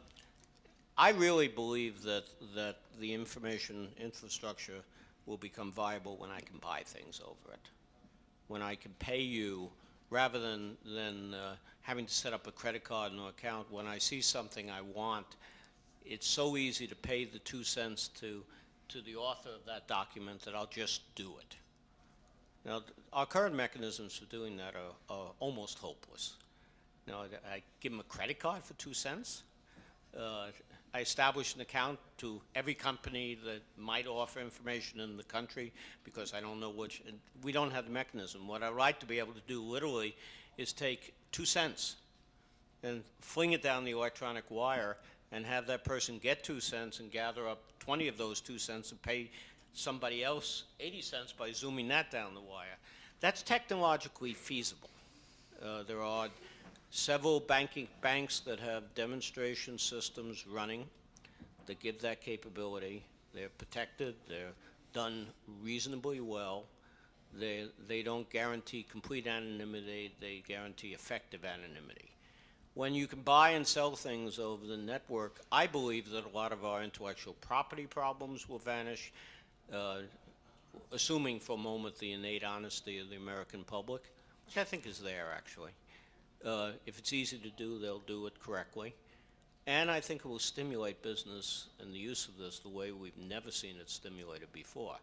I really believe that, that the information infrastructure will become viable when I can buy things over it. When I can pay you, rather than, than uh, having to set up a credit card and an account, when I see something I want, it's so easy to pay the two cents to, to the author of that document that I'll just do it. Now, our current mechanisms for doing that are, are almost hopeless. Now, I- I give them a credit card for two cents. Uh, I establish an account to every company that might offer information in the country because I don't know which, we don't have the mechanism. What I'd like to be able to do literally is take two cents and fling it down the electronic wire and have that person get two cents and gather up 20 of those two cents and pay somebody else 80 cents by zooming that down the wire. That's technologically feasible. Uh, there are several banking banks that have demonstration systems running that give that capability. They're protected. They're done reasonably well. They, they don't guarantee complete anonymity, they guarantee effective anonymity. When you can buy and sell things over the network, I believe that a lot of our intellectual property problems will vanish, uh, assuming for a moment the innate honesty of the American public, which I think is there actually. Uh, if it's easy to do, they'll do it correctly. And I think it will stimulate business and the use of this the way we've never seen it stimulated before.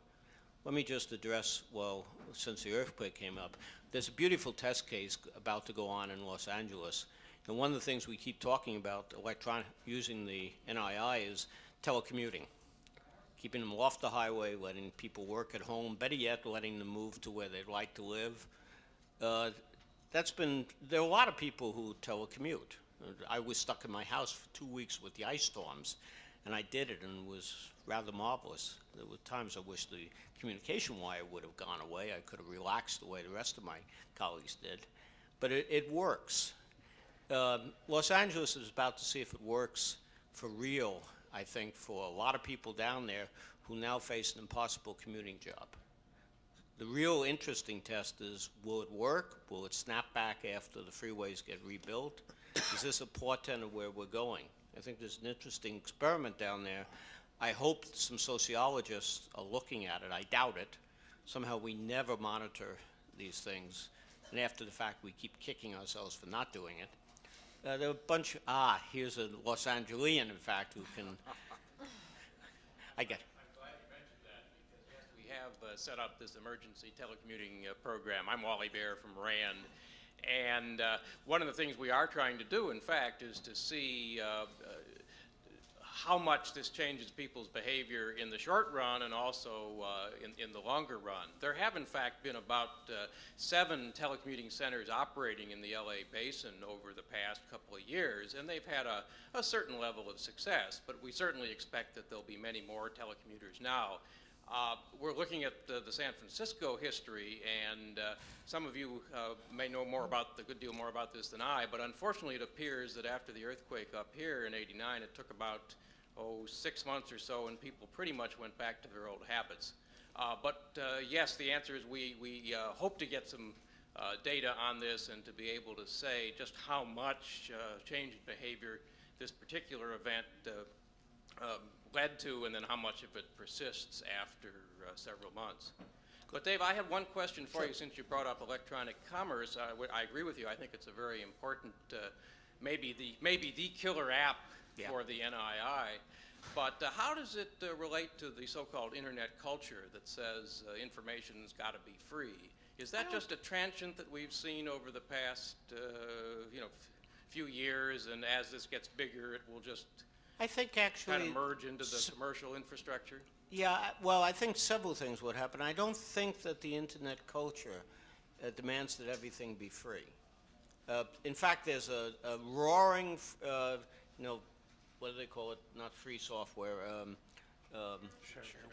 Let me just address, well, since the earthquake came up, there's a beautiful test case about to go on in Los Angeles. And one of the things we keep talking about electronic, using the NII is telecommuting. Keeping them off the highway, letting people work at home, better yet, letting them move to where they'd like to live. Uh, that's been, there are a lot of people who telecommute. I was stuck in my house for two weeks with the ice storms, and I did it, and it was rather marvelous. There were times I wish the communication wire would have gone away. I could have relaxed the way the rest of my colleagues did. But it, it works. Um, Los Angeles is about to see if it works for real, I think, for a lot of people down there who now face an impossible commuting job. The real interesting test is will it work? Will it snap back after the freeways get rebuilt? Is this a portent of where we're going? I think there's an interesting experiment down there. I hope some sociologists are looking at it. I doubt it. Somehow we never monitor these things, and after the fact we keep kicking ourselves for not doing it. Uh, there are a bunch. ah, here's a Los Angelian, in fact, who can. I get. It. Uh, set up this emergency telecommuting uh, program. I'm Wally Baer from RAND. And uh, one of the things we are trying to do, in fact, is to see uh, how much this changes people's behavior in the short run and also uh, in, in, the longer run. There have, in fact, been about uh, seven telecommuting centers operating in the LA basin over the past couple of years, and they've had a, a certain level of success, but we certainly expect that there'll be many more telecommuters now. Uh, we're looking at the, the, San Francisco history, and uh, some of you uh, may know more about the good deal more about this than I. But unfortunately, it appears that after the earthquake up here in '89, it took about oh, six months or so, and people pretty much went back to their old habits. Uh, but uh, yes, the answer is we, we uh, hope to get some data on this and to be able to say just how much change in behavior this particular event um, led to and then how much of it persists after several months. But Dave, I have one question for sure. you since you brought up electronic commerce. I agree with you. I think it's a very important, maybe the maybe the killer app yeah. for the NII. But uh, how does it uh, relate to the so-called internet culture that says uh, information's got to be free? Is that just a transient that we've seen over the past, uh, you know, few years, and as this gets bigger, it will just I think actually kind of merge into the commercial infrastructure? Yeah, well, I think several things would happen. I don't think that the internet culture uh, demands that everything be free. Uh, in fact, there's a, a roaring, uh, you know, what do they call it? Not free software, um, um,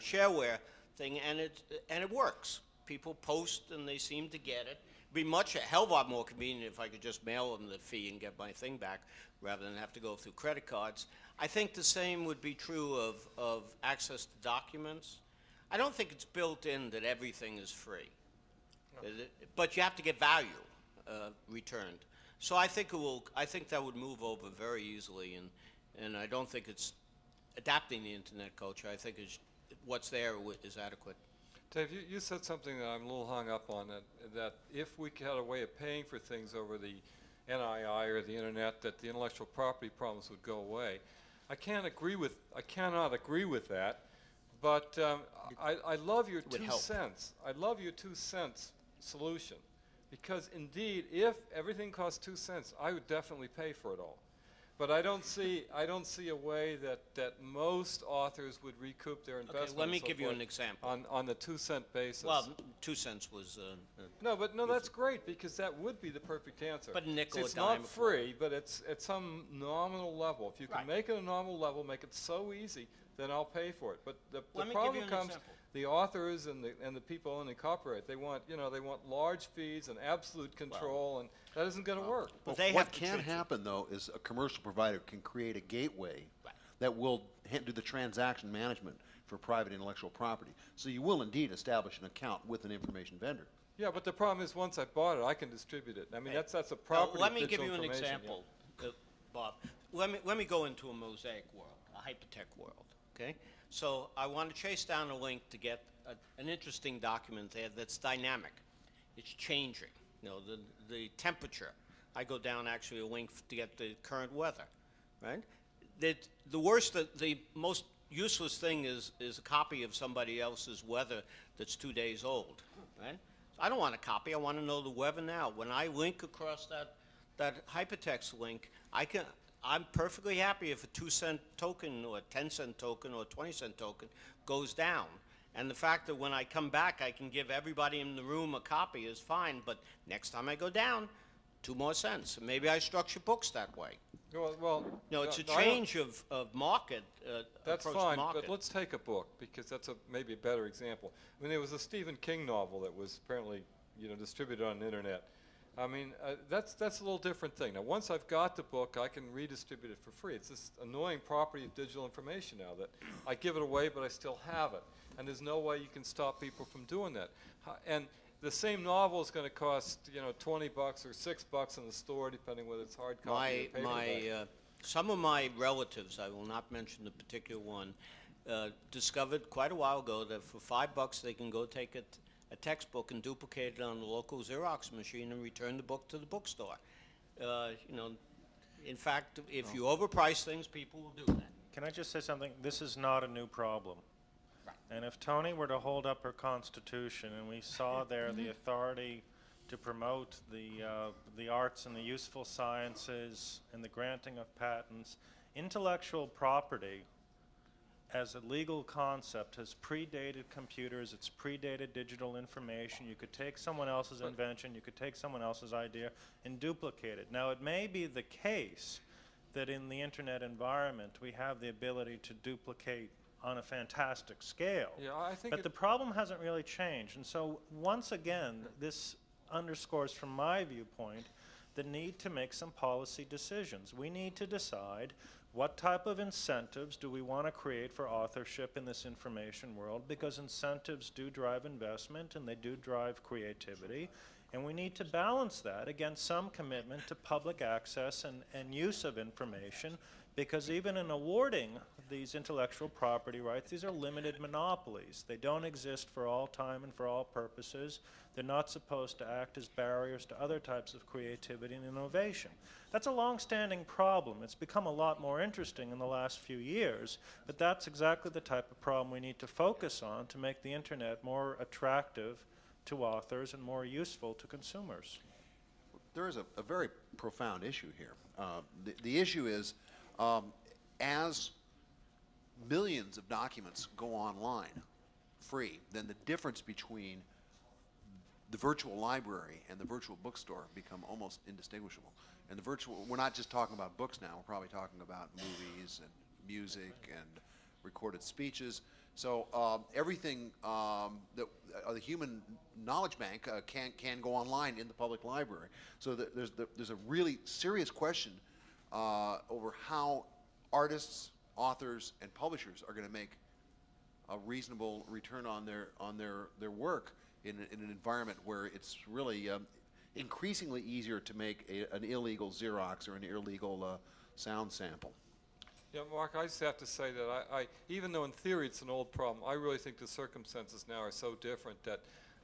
shareware. shareware thing, and it and it works. People post and they seem to get it. Be much a hell of a lot more convenient if I could just mail them the fee and get my thing back rather than have to go through credit cards. I think the same would be true of, of access to documents. I don't think it's built in that everything is free, no. but you have to get value uh, returned. So I think it will. I think that would move over very easily, and and I don't think it's adapting the internet culture. I think it's, what's there is adequate. Dave, you, you said something that I'm a little hung up on, that, that if we had a way of paying for things over the NII or the internet, that the intellectual property problems would go away. I can't agree with, I cannot agree with that, but um, I, I love your two help. cents. I love your two cents solution, because indeed, if everything costs two cents, I would definitely pay for it all. But I don't see, I don't see a way that, that most authors would recoup their investment. Okay, let me so give you an example. On, on the two cent basis. Well, two cents was. Uh, uh, no, but no, that's great because that would be the perfect answer. But nickel See, it's not free, but it's at some nominal level. If you can right. make it a nominal level, make it so easy, then I'll pay for it. But the, the problem comes. Example the authors and the and the people owning copyright they want you know they want large fees and absolute control well, and that isn't going to work. But well, what can happen though is a commercial provider can create a gateway right. that will do the transaction management for private intellectual property. So you will indeed establish an account with an information vendor. Yeah, but the problem is, once I bought it, I can distribute it. I mean, that's, that's a Now, Let me give you an information, yeah. example, uh, Bob. Let me, let me go into a mosaic world, a hypertext world, okay? So I want to chase down a link to get a, an interesting document there that's dynamic. It's changing, you know, the, the temperature. I go down actually a link to get the current weather, right? That the worst, the, the most useless thing is, is a copy of somebody else's weather that's two days old, right? I don't want a copy. I want to know the weather now. When I link across that, that hypertext link, I can, I'm perfectly happy if a two cent token or a 10 cent token or a 20 cent token goes down. And the fact that when I come back, I can give everybody in the room a copy is fine. But next time I go down, two more cents. Maybe I structure books that way. Well, well. No, it's a no, I don't- change of, of market, uh, That's fine, market. but let's take a book, because that's a, maybe a better example. I mean, there was a Stephen King novel that was apparently, you know, distributed on the internet. I mean, uh, that's, that's a little different thing. Now, once I've got the book, I can redistribute it for free. It's this annoying property of digital information now that I give it away, but I still have it. And there's no way you can stop people from doing that. And the same novel is going to cost, you know, 20 bucks or 6 bucks in the store, depending whether it's hard copy My, or paperback. my, uh, some of my relatives, I will not mention the particular one, uh, discovered quite a while ago that for five bucks they can go take a, t- a textbook and duplicate it on the local Xerox machine and return the book to the bookstore. Uh, you know, in fact, if you overprice things, people will do that. Can I just say something? This is not a new problem. And if Tony were to hold up her constitution and we saw there the authority to promote the, uh, the arts and the useful sciences and the granting of patents, intellectual property as a legal concept has predated computers, it's predated digital information. You could take someone else's invention, you could take someone else's idea and duplicate it. Now, it may be the case that in the internet environment we have the ability to duplicate on a fantastic scale. Yeah, I think But the problem hasn't really changed. And so, once again, this underscores, from my viewpoint, the need to make some policy decisions. We need to decide what type of incentives do we want to create for authorship in this information world, because incentives do drive investment and they do drive creativity. And we need to balance that against some commitment to public access and, and use of information, because even in awarding these intellectual property rights, these are limited monopolies. They don't exist for all time and for all purposes. They're not supposed to act as barriers to other types of creativity and innovation. That's a long-standing problem. It's become a lot more interesting in the last few years, but that's exactly the type of problem we need to focus on to make the internet more attractive to authors and more useful to consumers. There is a, a very profound issue here. Uh, the, the issue is, um, as millions of documents go online free, then the difference between the virtual library and the virtual bookstore become almost indistinguishable. And the virtual, we're not just talking about books now, we're probably talking about movies and music and recorded speeches. So um, everything um, that uh, the human knowledge bank uh, can, can go online in the public library. So that there's, the, there's a really serious question uh, over how artists, authors, and publishers are going to make a reasonable return on their on their their work in, in an environment where it's really um, increasingly easier to make a, an illegal Xerox or an illegal uh, sound sample. Yeah, Marc, I just have to say that I, I, even though in theory it's an old problem, I really think the circumstances now are so different that,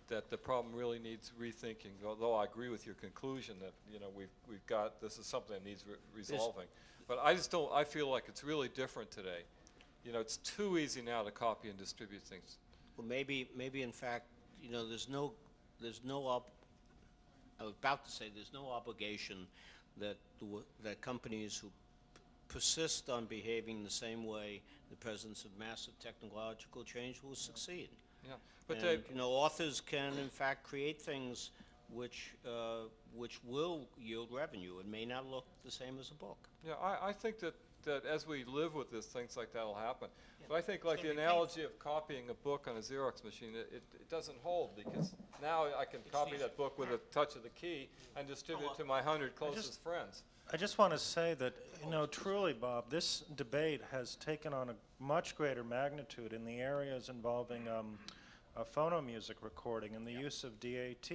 that the problem really needs rethinking. Although I agree with your conclusion that you know we've we've got this is something that needs re- resolving, but I just don't. I feel like it's really different today. You know, it's too easy now to copy and distribute things. Well, maybe, maybe in fact, you know, there's no, there's no ob, I was about to say, there's no obligation that, the w- that companies who persist on behaving the same way in the presence of massive technological change will succeed. Yeah, but And, you know, authors can in fact create things which, uh, which will yield revenue. It may not look the same as a book. Yeah, I, I think that, that as we live with this, things like that will happen. But I think like the analogy of copying a book on a Xerox machine, it, it, it doesn't hold because now I can copy that book with a touch of the key and distribute it to my hundred closest friends. I just want to say that, you know, truly, Bob, this debate has taken on a much greater magnitude in the areas involving um, uh, phonomusic recording and the use of DAT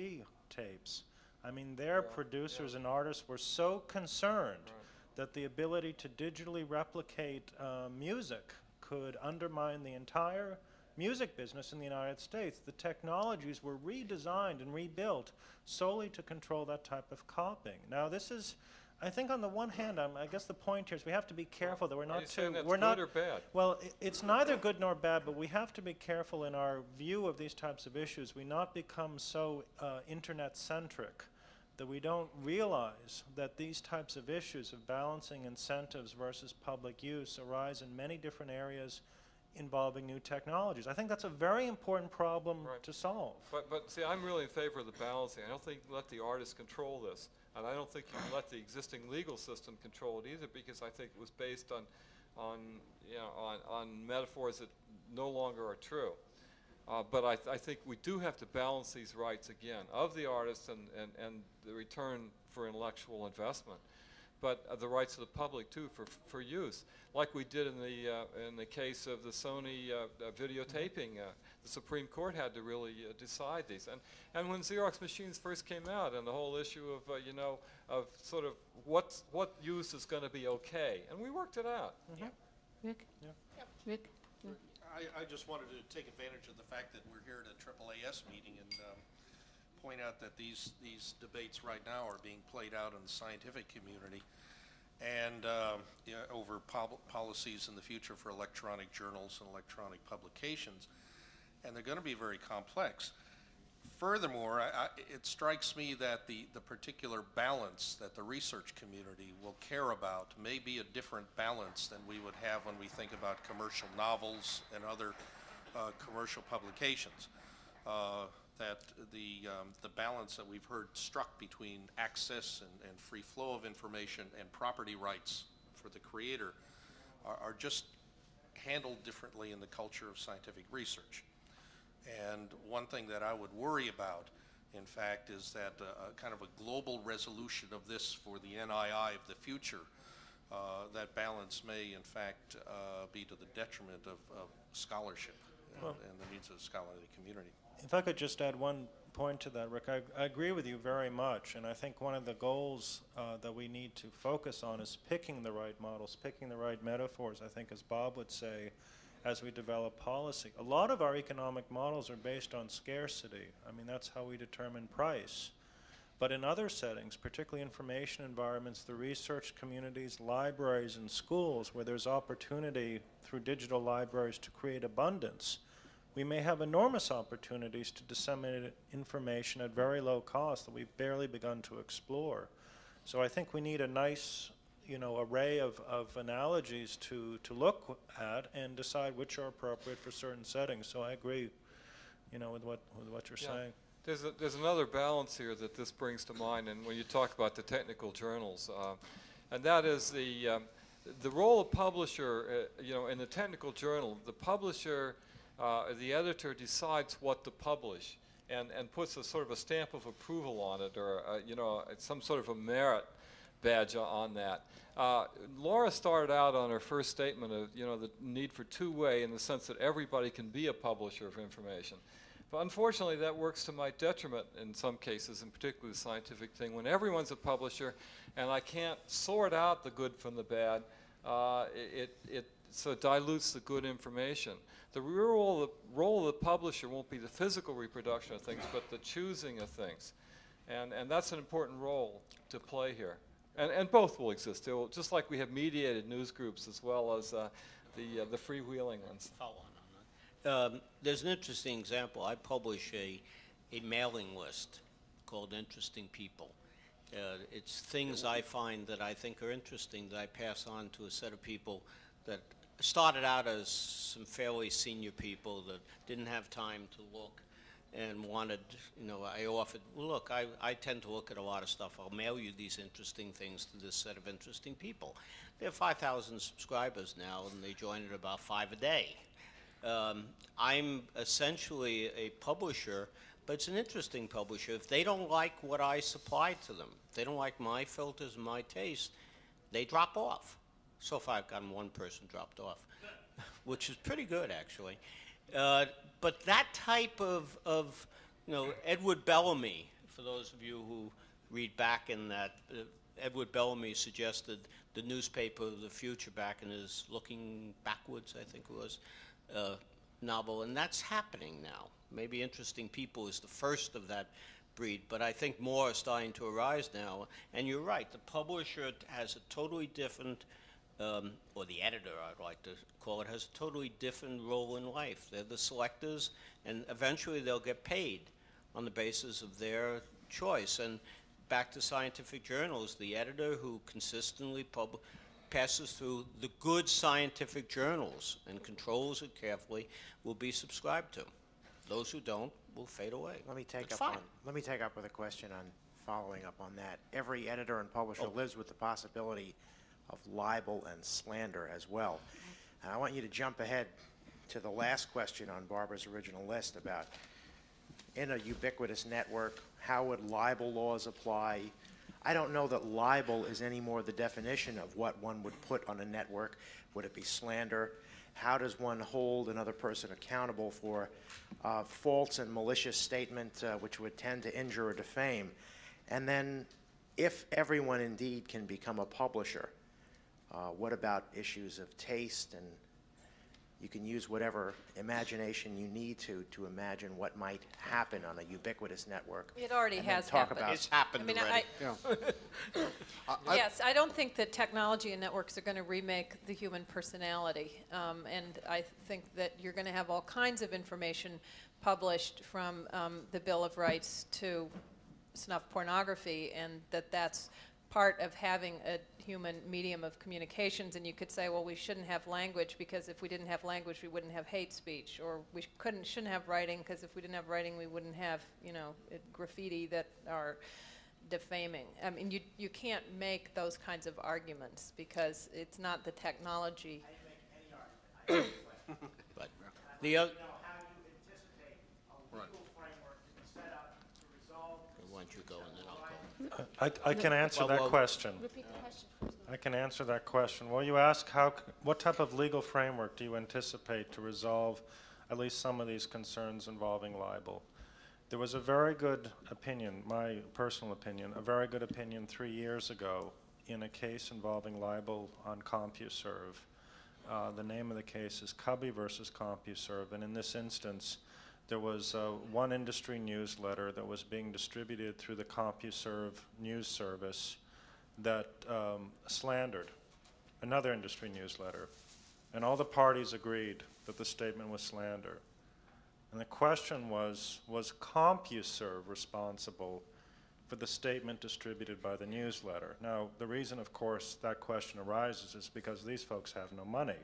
tapes. I mean, their producers and artists were so concerned that the ability to digitally replicate uh, music could undermine the entire music business in the United States. The technologies were redesigned and rebuilt solely to control that type of copying. Now, this is, I think, on the one hand, um, I guess the point here is we have to be careful that we're not too. we're good not or bad? Well, i- it's neither good nor bad, but we have to be careful in our view of these types of issues. We not become so uh, internet centric that we don't realize that these types of issues of balancing incentives versus public use arise in many different areas involving new technologies. I think that's a very important problem Right. to solve. But, but see, I'm really in favor of the balancing. I don't think let the artists control this. And I don't think you can let the existing legal system control it either because I think it was based on, on, you know, on, on metaphors that no longer are true. Uh, but I, th- I think we do have to balance these rights again of the artist and, and, and the return for intellectual investment, but uh, the rights of the public too for, for use, like we did in the, uh, in the case of the Sony uh, uh, videotaping. The Supreme Court had to really uh, decide these. And, and when Xerox machines first came out and the whole issue of, uh, you know, of sort of what's, what use is going to be okay, and we worked it out. Yeah, Rick? Rick? I, I just wanted to take advantage of the fact that we're here at a AAAS meeting and um, point out that these, these debates right now are being played out in the scientific community and um, yeah, over pol- policies in the future for electronic journals and electronic publications. And they're going to be very complex. Furthermore, I, I, it strikes me that the, the particular balance that the research community will care about may be a different balance than we would have when we think about commercial novels and other uh, commercial publications. Uh, that the, um, the balance that we've heard struck between access and, and free flow of information and property rights for the creator are, are just handled differently in the culture of scientific research. And one thing that I would worry about, in fact, is that uh, a kind of a global resolution of this for the NII of the future, uh, that balance may, in fact, uh, be to the detriment of, of scholarship and, Well- and the needs of the scholarly community. If I could just add one point to that, Rick, I, I agree with you very much, and I think one of the goals uh, that we need to focus on is picking the right models, picking the right metaphors, I think, as Bob would say, as we develop policy. A lot of our economic models are based on scarcity. I mean, that's how we determine price. But in other settings, particularly information environments, the research communities, libraries, and schools, where there's opportunity through digital libraries to create abundance, we may have enormous opportunities to disseminate information at very low cost that we've barely begun to explore. So I think we need a nice, you know, array of, of analogies to, to look at and decide which are appropriate for certain settings. So I agree, you know, with what, with what you're Yeah. saying. There's, a, there's another balance here that this brings to mind, and when you talk about the technical journals, uh, and that is the, um, the role of publisher, uh, you know, in the technical journal, the publisher, uh, the editor decides what to publish and, and puts a sort of a stamp of approval on it or, uh, you know, some sort of a merit badge on that. Uh, Laura started out on her first statement of, you know, the need for two-way in the sense that everybody can be a publisher of information. But unfortunately, that works to my detriment in some cases, and particularly the scientific thing. When everyone's a publisher, and I can't sort out the good from the bad, uh, it, it so dilutes the good information. The role, the role of the publisher won't be the physical reproduction of things, but the choosing of things. And, and that's an important role to play here. And, and both will exist. Will, just like we have mediated news groups as well as uh, the, uh, the freewheeling ones. follow on on that. Um, there's an interesting example. I publish a, a mailing list called Interesting People. Uh, it's things I find that I think are interesting that I pass on to a set of people that started out as some fairly senior people that didn't have time to look and wanted, you know, I offered, look, I, I tend to look at a lot of stuff. I'll mail you these interesting things to this set of interesting people. They have 5,000 subscribers now, and they join at about five a day. Um, I'm essentially a publisher, but it's an interesting publisher. If they don't like what I supply to them, if they don't like my filters and my taste, they drop off. So far, I've gotten one person dropped off, which is pretty good, actually. Uh, but that type of, of, you know, Edward Bellamy, for those of you who read back in that, uh, Edward Bellamy suggested the newspaper of the future back in his Looking Backwards, I think it was, uh, novel, and that's happening now. Maybe Interesting People is the first of that breed, but I think more are starting to arise now. And you're right, the publisher has a totally different um, or the editor, I'd like to call it, has a totally different role in life. They're the selectors, and eventually they'll get paid on the basis of their choice. And back to scientific journals, the editor who consistently pub- passes through the good scientific journals and controls it carefully will be subscribed to. Those who don't will fade away. Let me take That's up fine. on, let me take up with a question on following up on that. Every editor and publisher Oh. lives with the possibility of libel and slander as well. And I want you to jump ahead to the last question on Barbara's original list about in a ubiquitous network, how would libel laws apply? I don't know that libel is any more the definition of what one would put on a network. Would it be slander? How does one hold another person accountable for uh, false and malicious statement uh, which would tend to injure or defame? And then, if everyone indeed can become a publisher, uh, what about issues of taste and you can use whatever imagination you need to to imagine what might happen on a ubiquitous network. It already and then has talk happened. about It's happened I mean, already. I, yes, I don't think that technology and networks are going to remake the human personality. Um, and I think that you're going to have all kinds of information published from um, the Bill of Rights to snuff pornography, and that that's part of having a human medium of communications. And you could say, well, we shouldn't have language because if we didn't have language, we wouldn't have hate speech, or we couldn't shouldn't have writing because if we didn't have writing, we wouldn't have you know graffiti that are defaming. I mean, you you can't make those kinds of arguments because it's not the technology. But the other, why don't you go and then I'll go. I, I can answer Well, that well- question. Repeat the question. I can answer that question. Well, you ask how, what type of legal framework do you anticipate to resolve at least some of these concerns involving libel? There was a very good opinion, my personal opinion, a very good opinion three years ago in a case involving libel on CompuServe. Uh, the name of the case is Cubby versus CompuServe, and in this instance, there was uh, one industry newsletter that was being distributed through the CompuServe news service that um, slandered another industry newsletter, and all the parties agreed that the statement was slander. And the question was, was CompuServe responsible for the statement distributed by the newsletter? Now, the reason, of course, that question arises is because these folks have no money.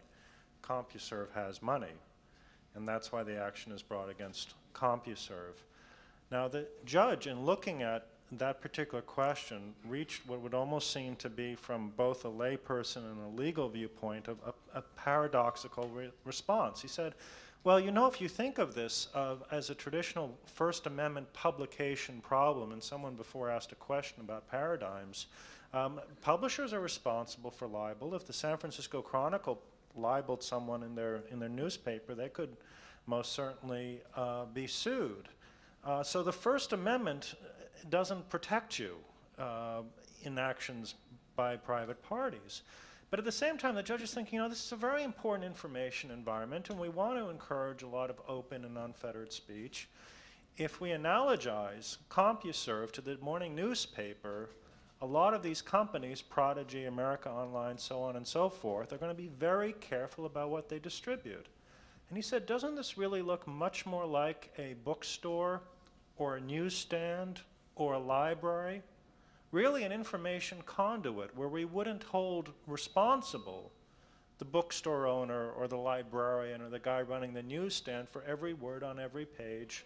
CompuServe has money, and that's why the action is brought against CompuServe. Now, the judge, in looking at that particular question, reached what would almost seem to be, from both a layperson and a legal viewpoint, of a, a paradoxical re- response. He said, well, you know, if you think of this uh, as a traditional First Amendment publication problem, and someone before asked a question about paradigms, um, publishers are responsible for libel. If the San Francisco Chronicle libeled someone in their in their newspaper, they could most certainly uh, be sued. Uh, so the First Amendment doesn't protect you uh, in actions by private parties. But at the same time, the judge is thinking, you know, this is a very important information environment, and we want to encourage a lot of open and unfettered speech. If we analogize CompuServe to the morning newspaper, a lot of these companies, Prodigy, America Online, so on and so forth, are going to be very careful about what they distribute. And he said, doesn't this really look much more like a bookstore or a newsstand or a library? Really, an information conduit where we wouldn't hold responsible the bookstore owner or the librarian or the guy running the newsstand for every word on every page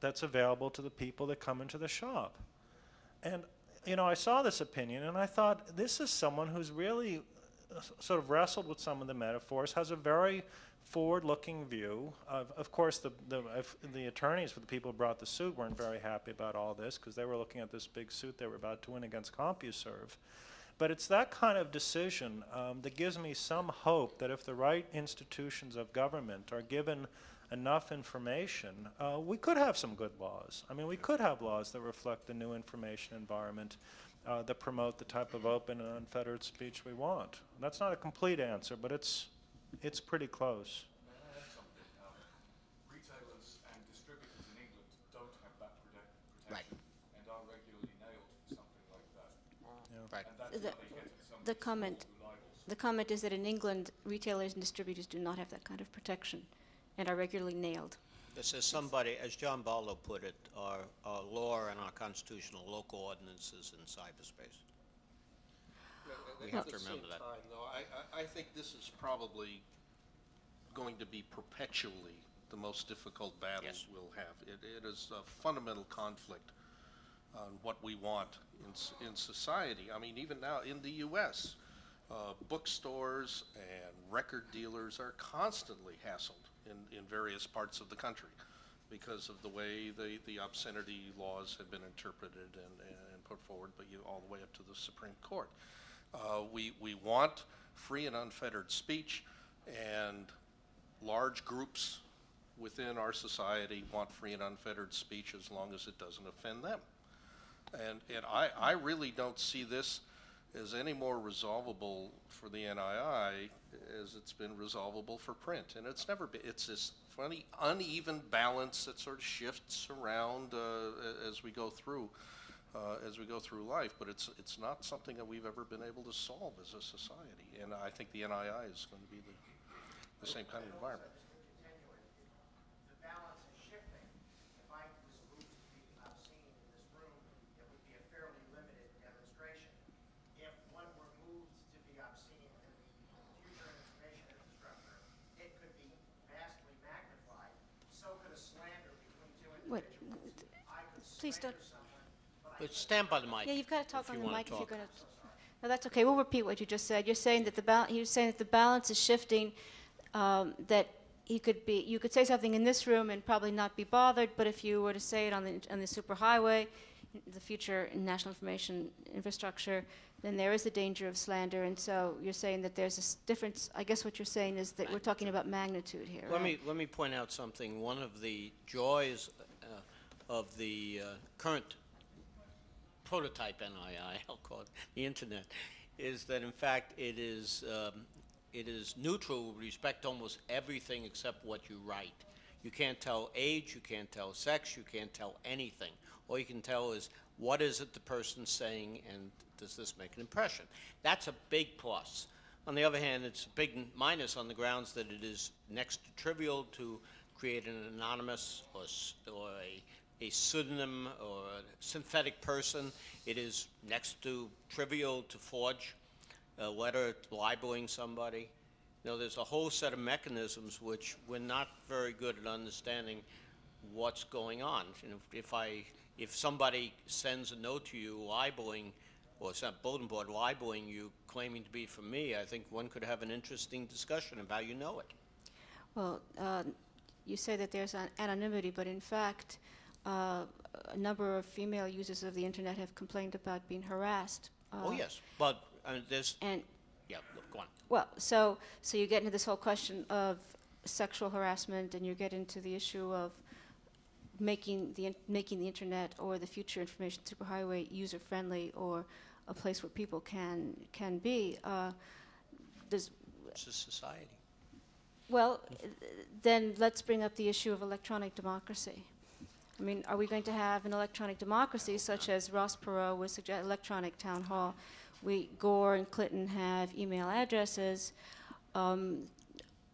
that's available to the people that come into the shop. And, you know, I saw this opinion and I thought, this is someone who's really uh, sort of wrestled with some of the metaphors, has a very forward-looking view. Of, of course, the, the, the attorneys for the people who brought the suit weren't very happy about all this because they were looking at this big suit they were about to win against CompuServe. But it's that kind of decision um, that gives me some hope that if the right institutions of government are given enough information, uh, we could have some good laws. I mean, we could have laws that reflect the new information environment, uh, that promote the type of open and unfettered speech we want. That's not a complete answer, but it's, it's pretty close. Retailers and distributors in England don't have that Right. protection and are regularly nailed for something like that. Right. The- how they get at some of The comment, the comment is that in England, retailers and distributors do not have that kind of protection and are regularly nailed. This is somebody, as John Barlow put it, our, our law and our constitutional local ordinances in cyberspace. We have to remember that. At the same time, though, I, I, I think this is probably going to be perpetually the most difficult battle Yes. we'll have. It, it is a fundamental conflict on what we want in, in society. I mean, even now in the U.S., uh, bookstores and record dealers are constantly hassled in, in various parts of the country because of the way the, the obscenity laws have been interpreted and, and put forward, but you, all the way up to the Supreme Court. Uh, we, we want free and unfettered speech, and large groups within our society want free and unfettered speech as long as it doesn't offend them. And, and I, I really don't see this as any more resolvable for the NII as it's been resolvable for print. And it's never been, it's this funny uneven balance that sort of shifts around uh, as we go through, uh, as we go through life. But it's, it's not something that we've ever been able to solve as a society. And I think the NII is going to be the, the same kind of environment. The balance is shifting. If I was moved to be obscene in this room, it would be a fairly limited demonstration. If one were moved to be obscene in the future information infrastructure, it could be vastly magnified. So could a slander between two Wait, individuals. I could please don't- but stand by the mic. Yeah, you've got to talk on the mic if you're going to. No, that's okay. We'll repeat what you just said. You're saying that the bal- you're saying that the balance is shifting. Um, that he could be. You could say something in this room and probably not be bothered, but if you were to say it on the on the superhighway, the future national information infrastructure, then there is the danger of slander. And so you're saying that there's a difference. I guess what you're saying is that we're talking about magnitude here. Let right? me, let me point out something. One of the joys of the uh, current prototype NII, I'll call it, the internet, is that in fact it is, um, it is neutral with respect to almost everything except what you write. You can't tell age, you can't tell sex, you can't tell anything. All you can tell is what is it the person's saying and does this make an impression? That's a big plus. On the other hand, it's a big minus on the grounds that it is next to trivial to create an anonymous or, or a, a pseudonym or a synthetic person. It is next to trivial to forge a letter libeling somebody. You know, there's a whole set of mechanisms which we're not very good at understanding what's going on. You know, if I, if somebody sends a note to you libeling, or some bulletin board libeling you, claiming to be from me, I think one could have an interesting discussion about how you know it. Well, uh, you say that there's an anonymity, but in fact, uh, a number of female users of the internet have complained about being harassed. oh uh, yes, but uh, there's And yeah. Go on. well, so so you get into this whole question of sexual harassment, and you get into the issue of making the in- making the internet or the future information superhighway user friendly or a place where people can can be. Uh, It's a society. well, then let's bring up the issue of electronic democracy. I mean, are we going to have an electronic democracy such as Ross Perot would suggest, electronic town hall? We, Gore and Clinton have email addresses. Um,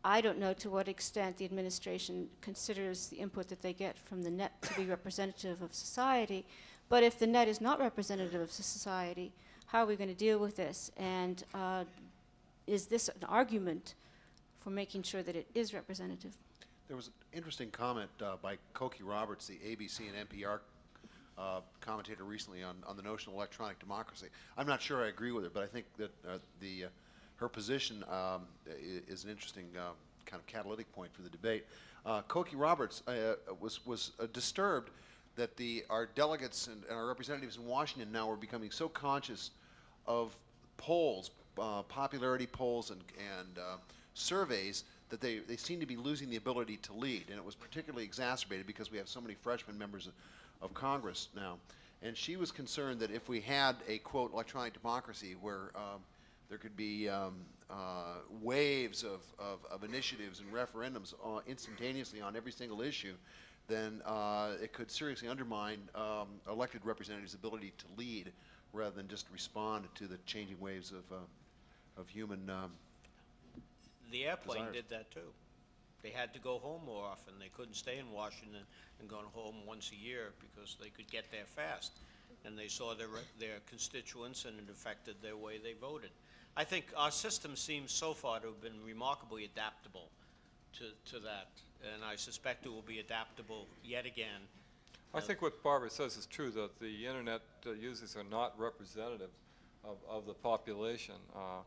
I don't know to what extent the administration considers the input that they get from the net to be representative of society. But if the net is not representative of society, how are we going to deal with this? And uh, is this an argument for making sure that it is representative? There was an interesting comment uh, by Cokie Roberts, the ABC and NPR uh, commentator recently on, on the notion of electronic democracy. I'm not sure I agree with her, but I think that uh, the uh, her position um, is an interesting uh, kind of catalytic point for the debate. Uh, Cokie Roberts was was disturbed that the our delegates and, and our representatives in Washington now are becoming so conscious of polls, popularity polls, and, and surveys that they, they seem to be losing the ability to lead. And it was particularly exacerbated because we have so many freshman members of, of Congress now. And she was concerned that if we had a quote electronic democracy where um, there could be um, uh, waves of, of, of initiatives and referendums uh, instantaneously on every single issue, then uh, it could seriously undermine um, elected representatives' ability to lead rather than just respond to the changing waves of, uh, of human um, The airplane Desires. did that too. They had to go home more often. They couldn't stay in Washington and go home once a year because they could get there fast. And they saw their, their constituents and it affected their way they voted. I think our system seems so far to have been remarkably adaptable to, to that. And I suspect it will be adaptable yet again. I think what Barbara says is true, that the internet uh, users are not representative of, of the population. Uh,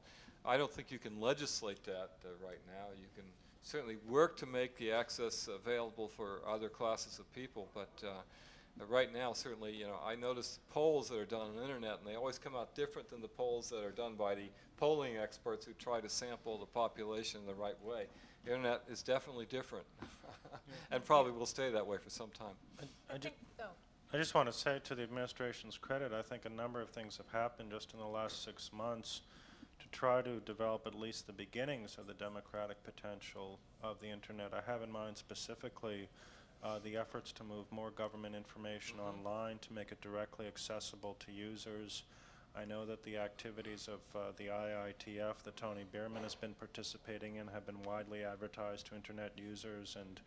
I don't think you can legislate that uh, right now. You can certainly work to make the access available for other classes of people, but uh, uh, right now, certainly, you know, I notice polls that are done on the internet, and they always come out different than the polls that are done by the polling experts who try to sample the population the right way. The internet is definitely different, and probably will stay that way for some time. I ju- So, I just want to say to the administration's credit, I think a number of things have happened just in the last six months to try to develop at least the beginnings of the democratic potential of the internet. I have in mind specifically uh, the efforts to move more government information online to make it directly accessible to users. I know that the activities of uh, the IITF that Tony Bierman has been participating in have been widely advertised to internet users, and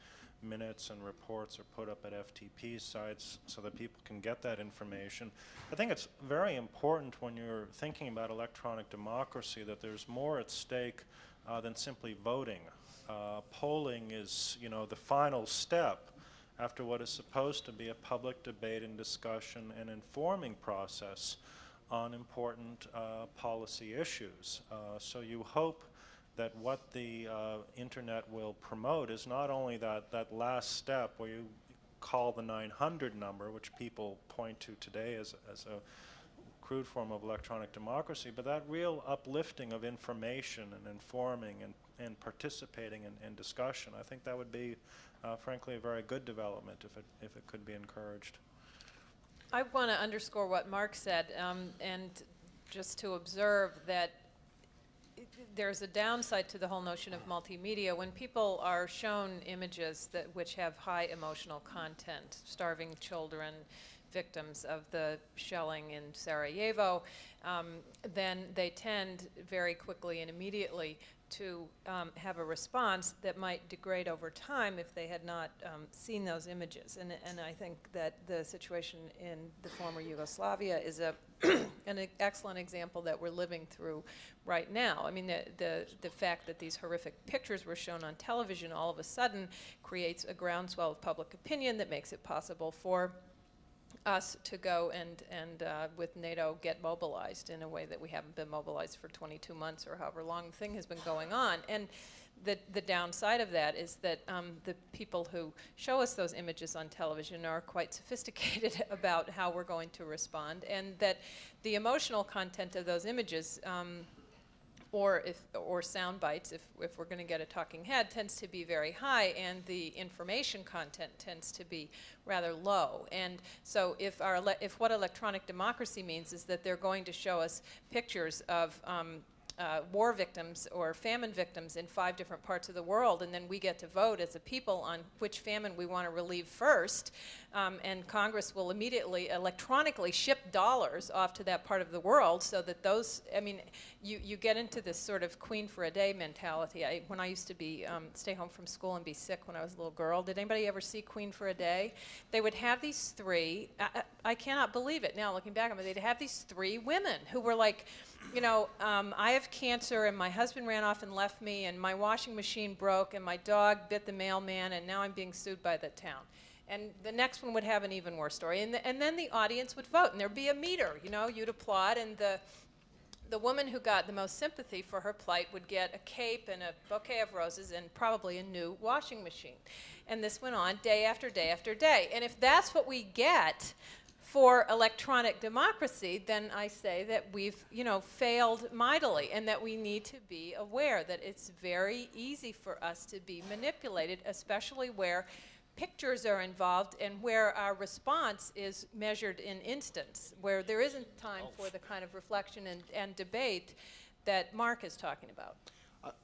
minutes and reports are put up at FTP sites so that people can get that information. I think it's very important when you're thinking about electronic democracy that there's more at stake uh, than simply voting. Uh, polling is, you know, the final step after what is supposed to be a public debate and discussion and informing process on important uh, policy issues. Uh, so you hope that what the uh, internet will promote is not only that, that last step where you call the 900 number, which people point to today as, as a crude form of electronic democracy, but that real uplifting of information and informing and, and participating in, in discussion. I think that would be, uh, frankly, a very good development if it, if it could be encouraged. I want to underscore what Marc said, um, and just to observe that there's a downside to the whole notion of multimedia. When people are shown images that, which have high emotional content, starving children, victims of the shelling in Sarajevo, um, then they tend very quickly and immediately to um, have a response that might degrade over time if they had not um, seen those images. And, and I think that the situation in the former Yugoslavia is a an excellent example that we're living through right now. I mean, the, the, the fact that these horrific pictures were shown on television all of a sudden creates a groundswell of public opinion that makes it possible for us to go and, and uh, with NATO get mobilized in a way that we haven't been mobilized for 22 months or however long the thing has been going on. And the, the downside of that is that um, the people who show us those images on television are quite sophisticated about how we're going to respond, and that the emotional content of those images um, or if or sound bites if, if we're going to get a talking head tends to be very high and the information content tends to be rather low. And so if our if what electronic democracy means is that they're going to show us pictures of um, uh, war victims or famine victims in five different parts of the world, and then we get to vote as a people on which famine we want to relieve first, um, and Congress will immediately electronically ship dollars off to that part of the world so that those, I mean, you, you get into this sort of queen for a day mentality. I, when I used to be, um, stay home from school and be sick when I was a little girl, did anybody ever see Queen for a Day? They would have these three, I, I I cannot believe it now looking back on it, they'd have these three women who were like, you know, um, I have cancer and my husband ran off and left me and my washing machine broke and my dog bit the mailman and now I'm being sued by the town. And the next one would have an even worse story. And, the, and then the audience would vote and there'd be a meter, you know, you'd applaud and the, the woman who got the most sympathy for her plight would get a cape and a bouquet of roses and probably a new washing machine. And this went on day after day after day. And if that's what we get for electronic democracy, then I say that we've, you know, failed mightily and that we need to be aware that it's very easy for us to be manipulated, especially where pictures are involved and where our response is measured in instants, where there isn't time for the kind of reflection and, and debate that Marc is talking about.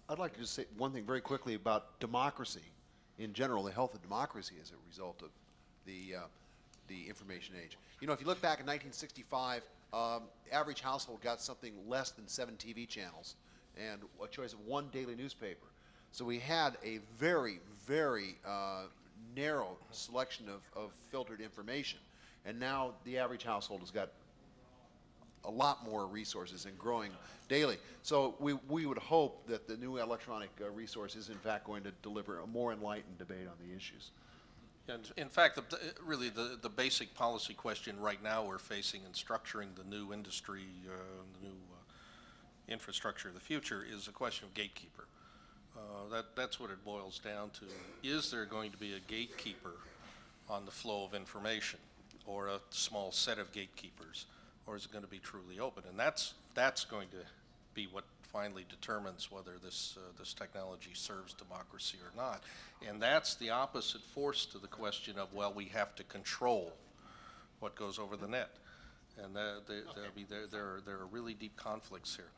I'd like to just say one thing very quickly about democracy in general, the health of democracy as a result of the, uh, the information age. You know, if you look back in 1965, um, average household got something less than seven TV channels and a choice of one daily newspaper. So we had a very, very uh, narrow selection of, of filtered information. And now the average household has got a lot more resources and growing daily. So we, we would hope that the new electronic uh, resource is in fact going to deliver a more enlightened debate on the issues. And in fact, the, really, the, the basic policy question right now we're facing in structuring the new industry, uh, the new uh, infrastructure of the future is a question of gatekeeper. Uh, That, that's what it boils down to. Is there going to be a gatekeeper on the flow of information, or a small set of gatekeepers, or is it going to be truly open? And that's, that's going to be what finally determines whether this, uh, this technology serves democracy or not. And that's the opposite force to the question of, well, we have to control what goes over the net. And there, there'll be, there, there are, there are really deep conflicts here.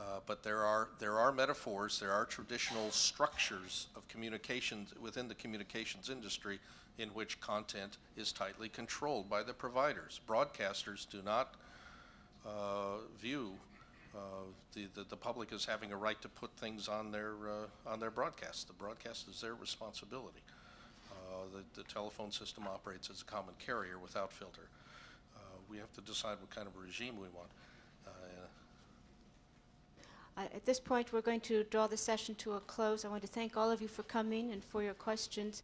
Uh, but there are, there are metaphors, there are traditional structures of communications within the communications industry in which content is tightly controlled by the providers. Broadcasters do not uh, view the, the, the public is having a right to put things on their, uh, on their broadcast. The broadcast is their responsibility. Uh, the, the telephone system operates as a common carrier without filter. Uh, we have to decide what kind of regime we want. Uh, At this point, we're going to draw the session to a close. I want to thank all of you for coming and for your questions.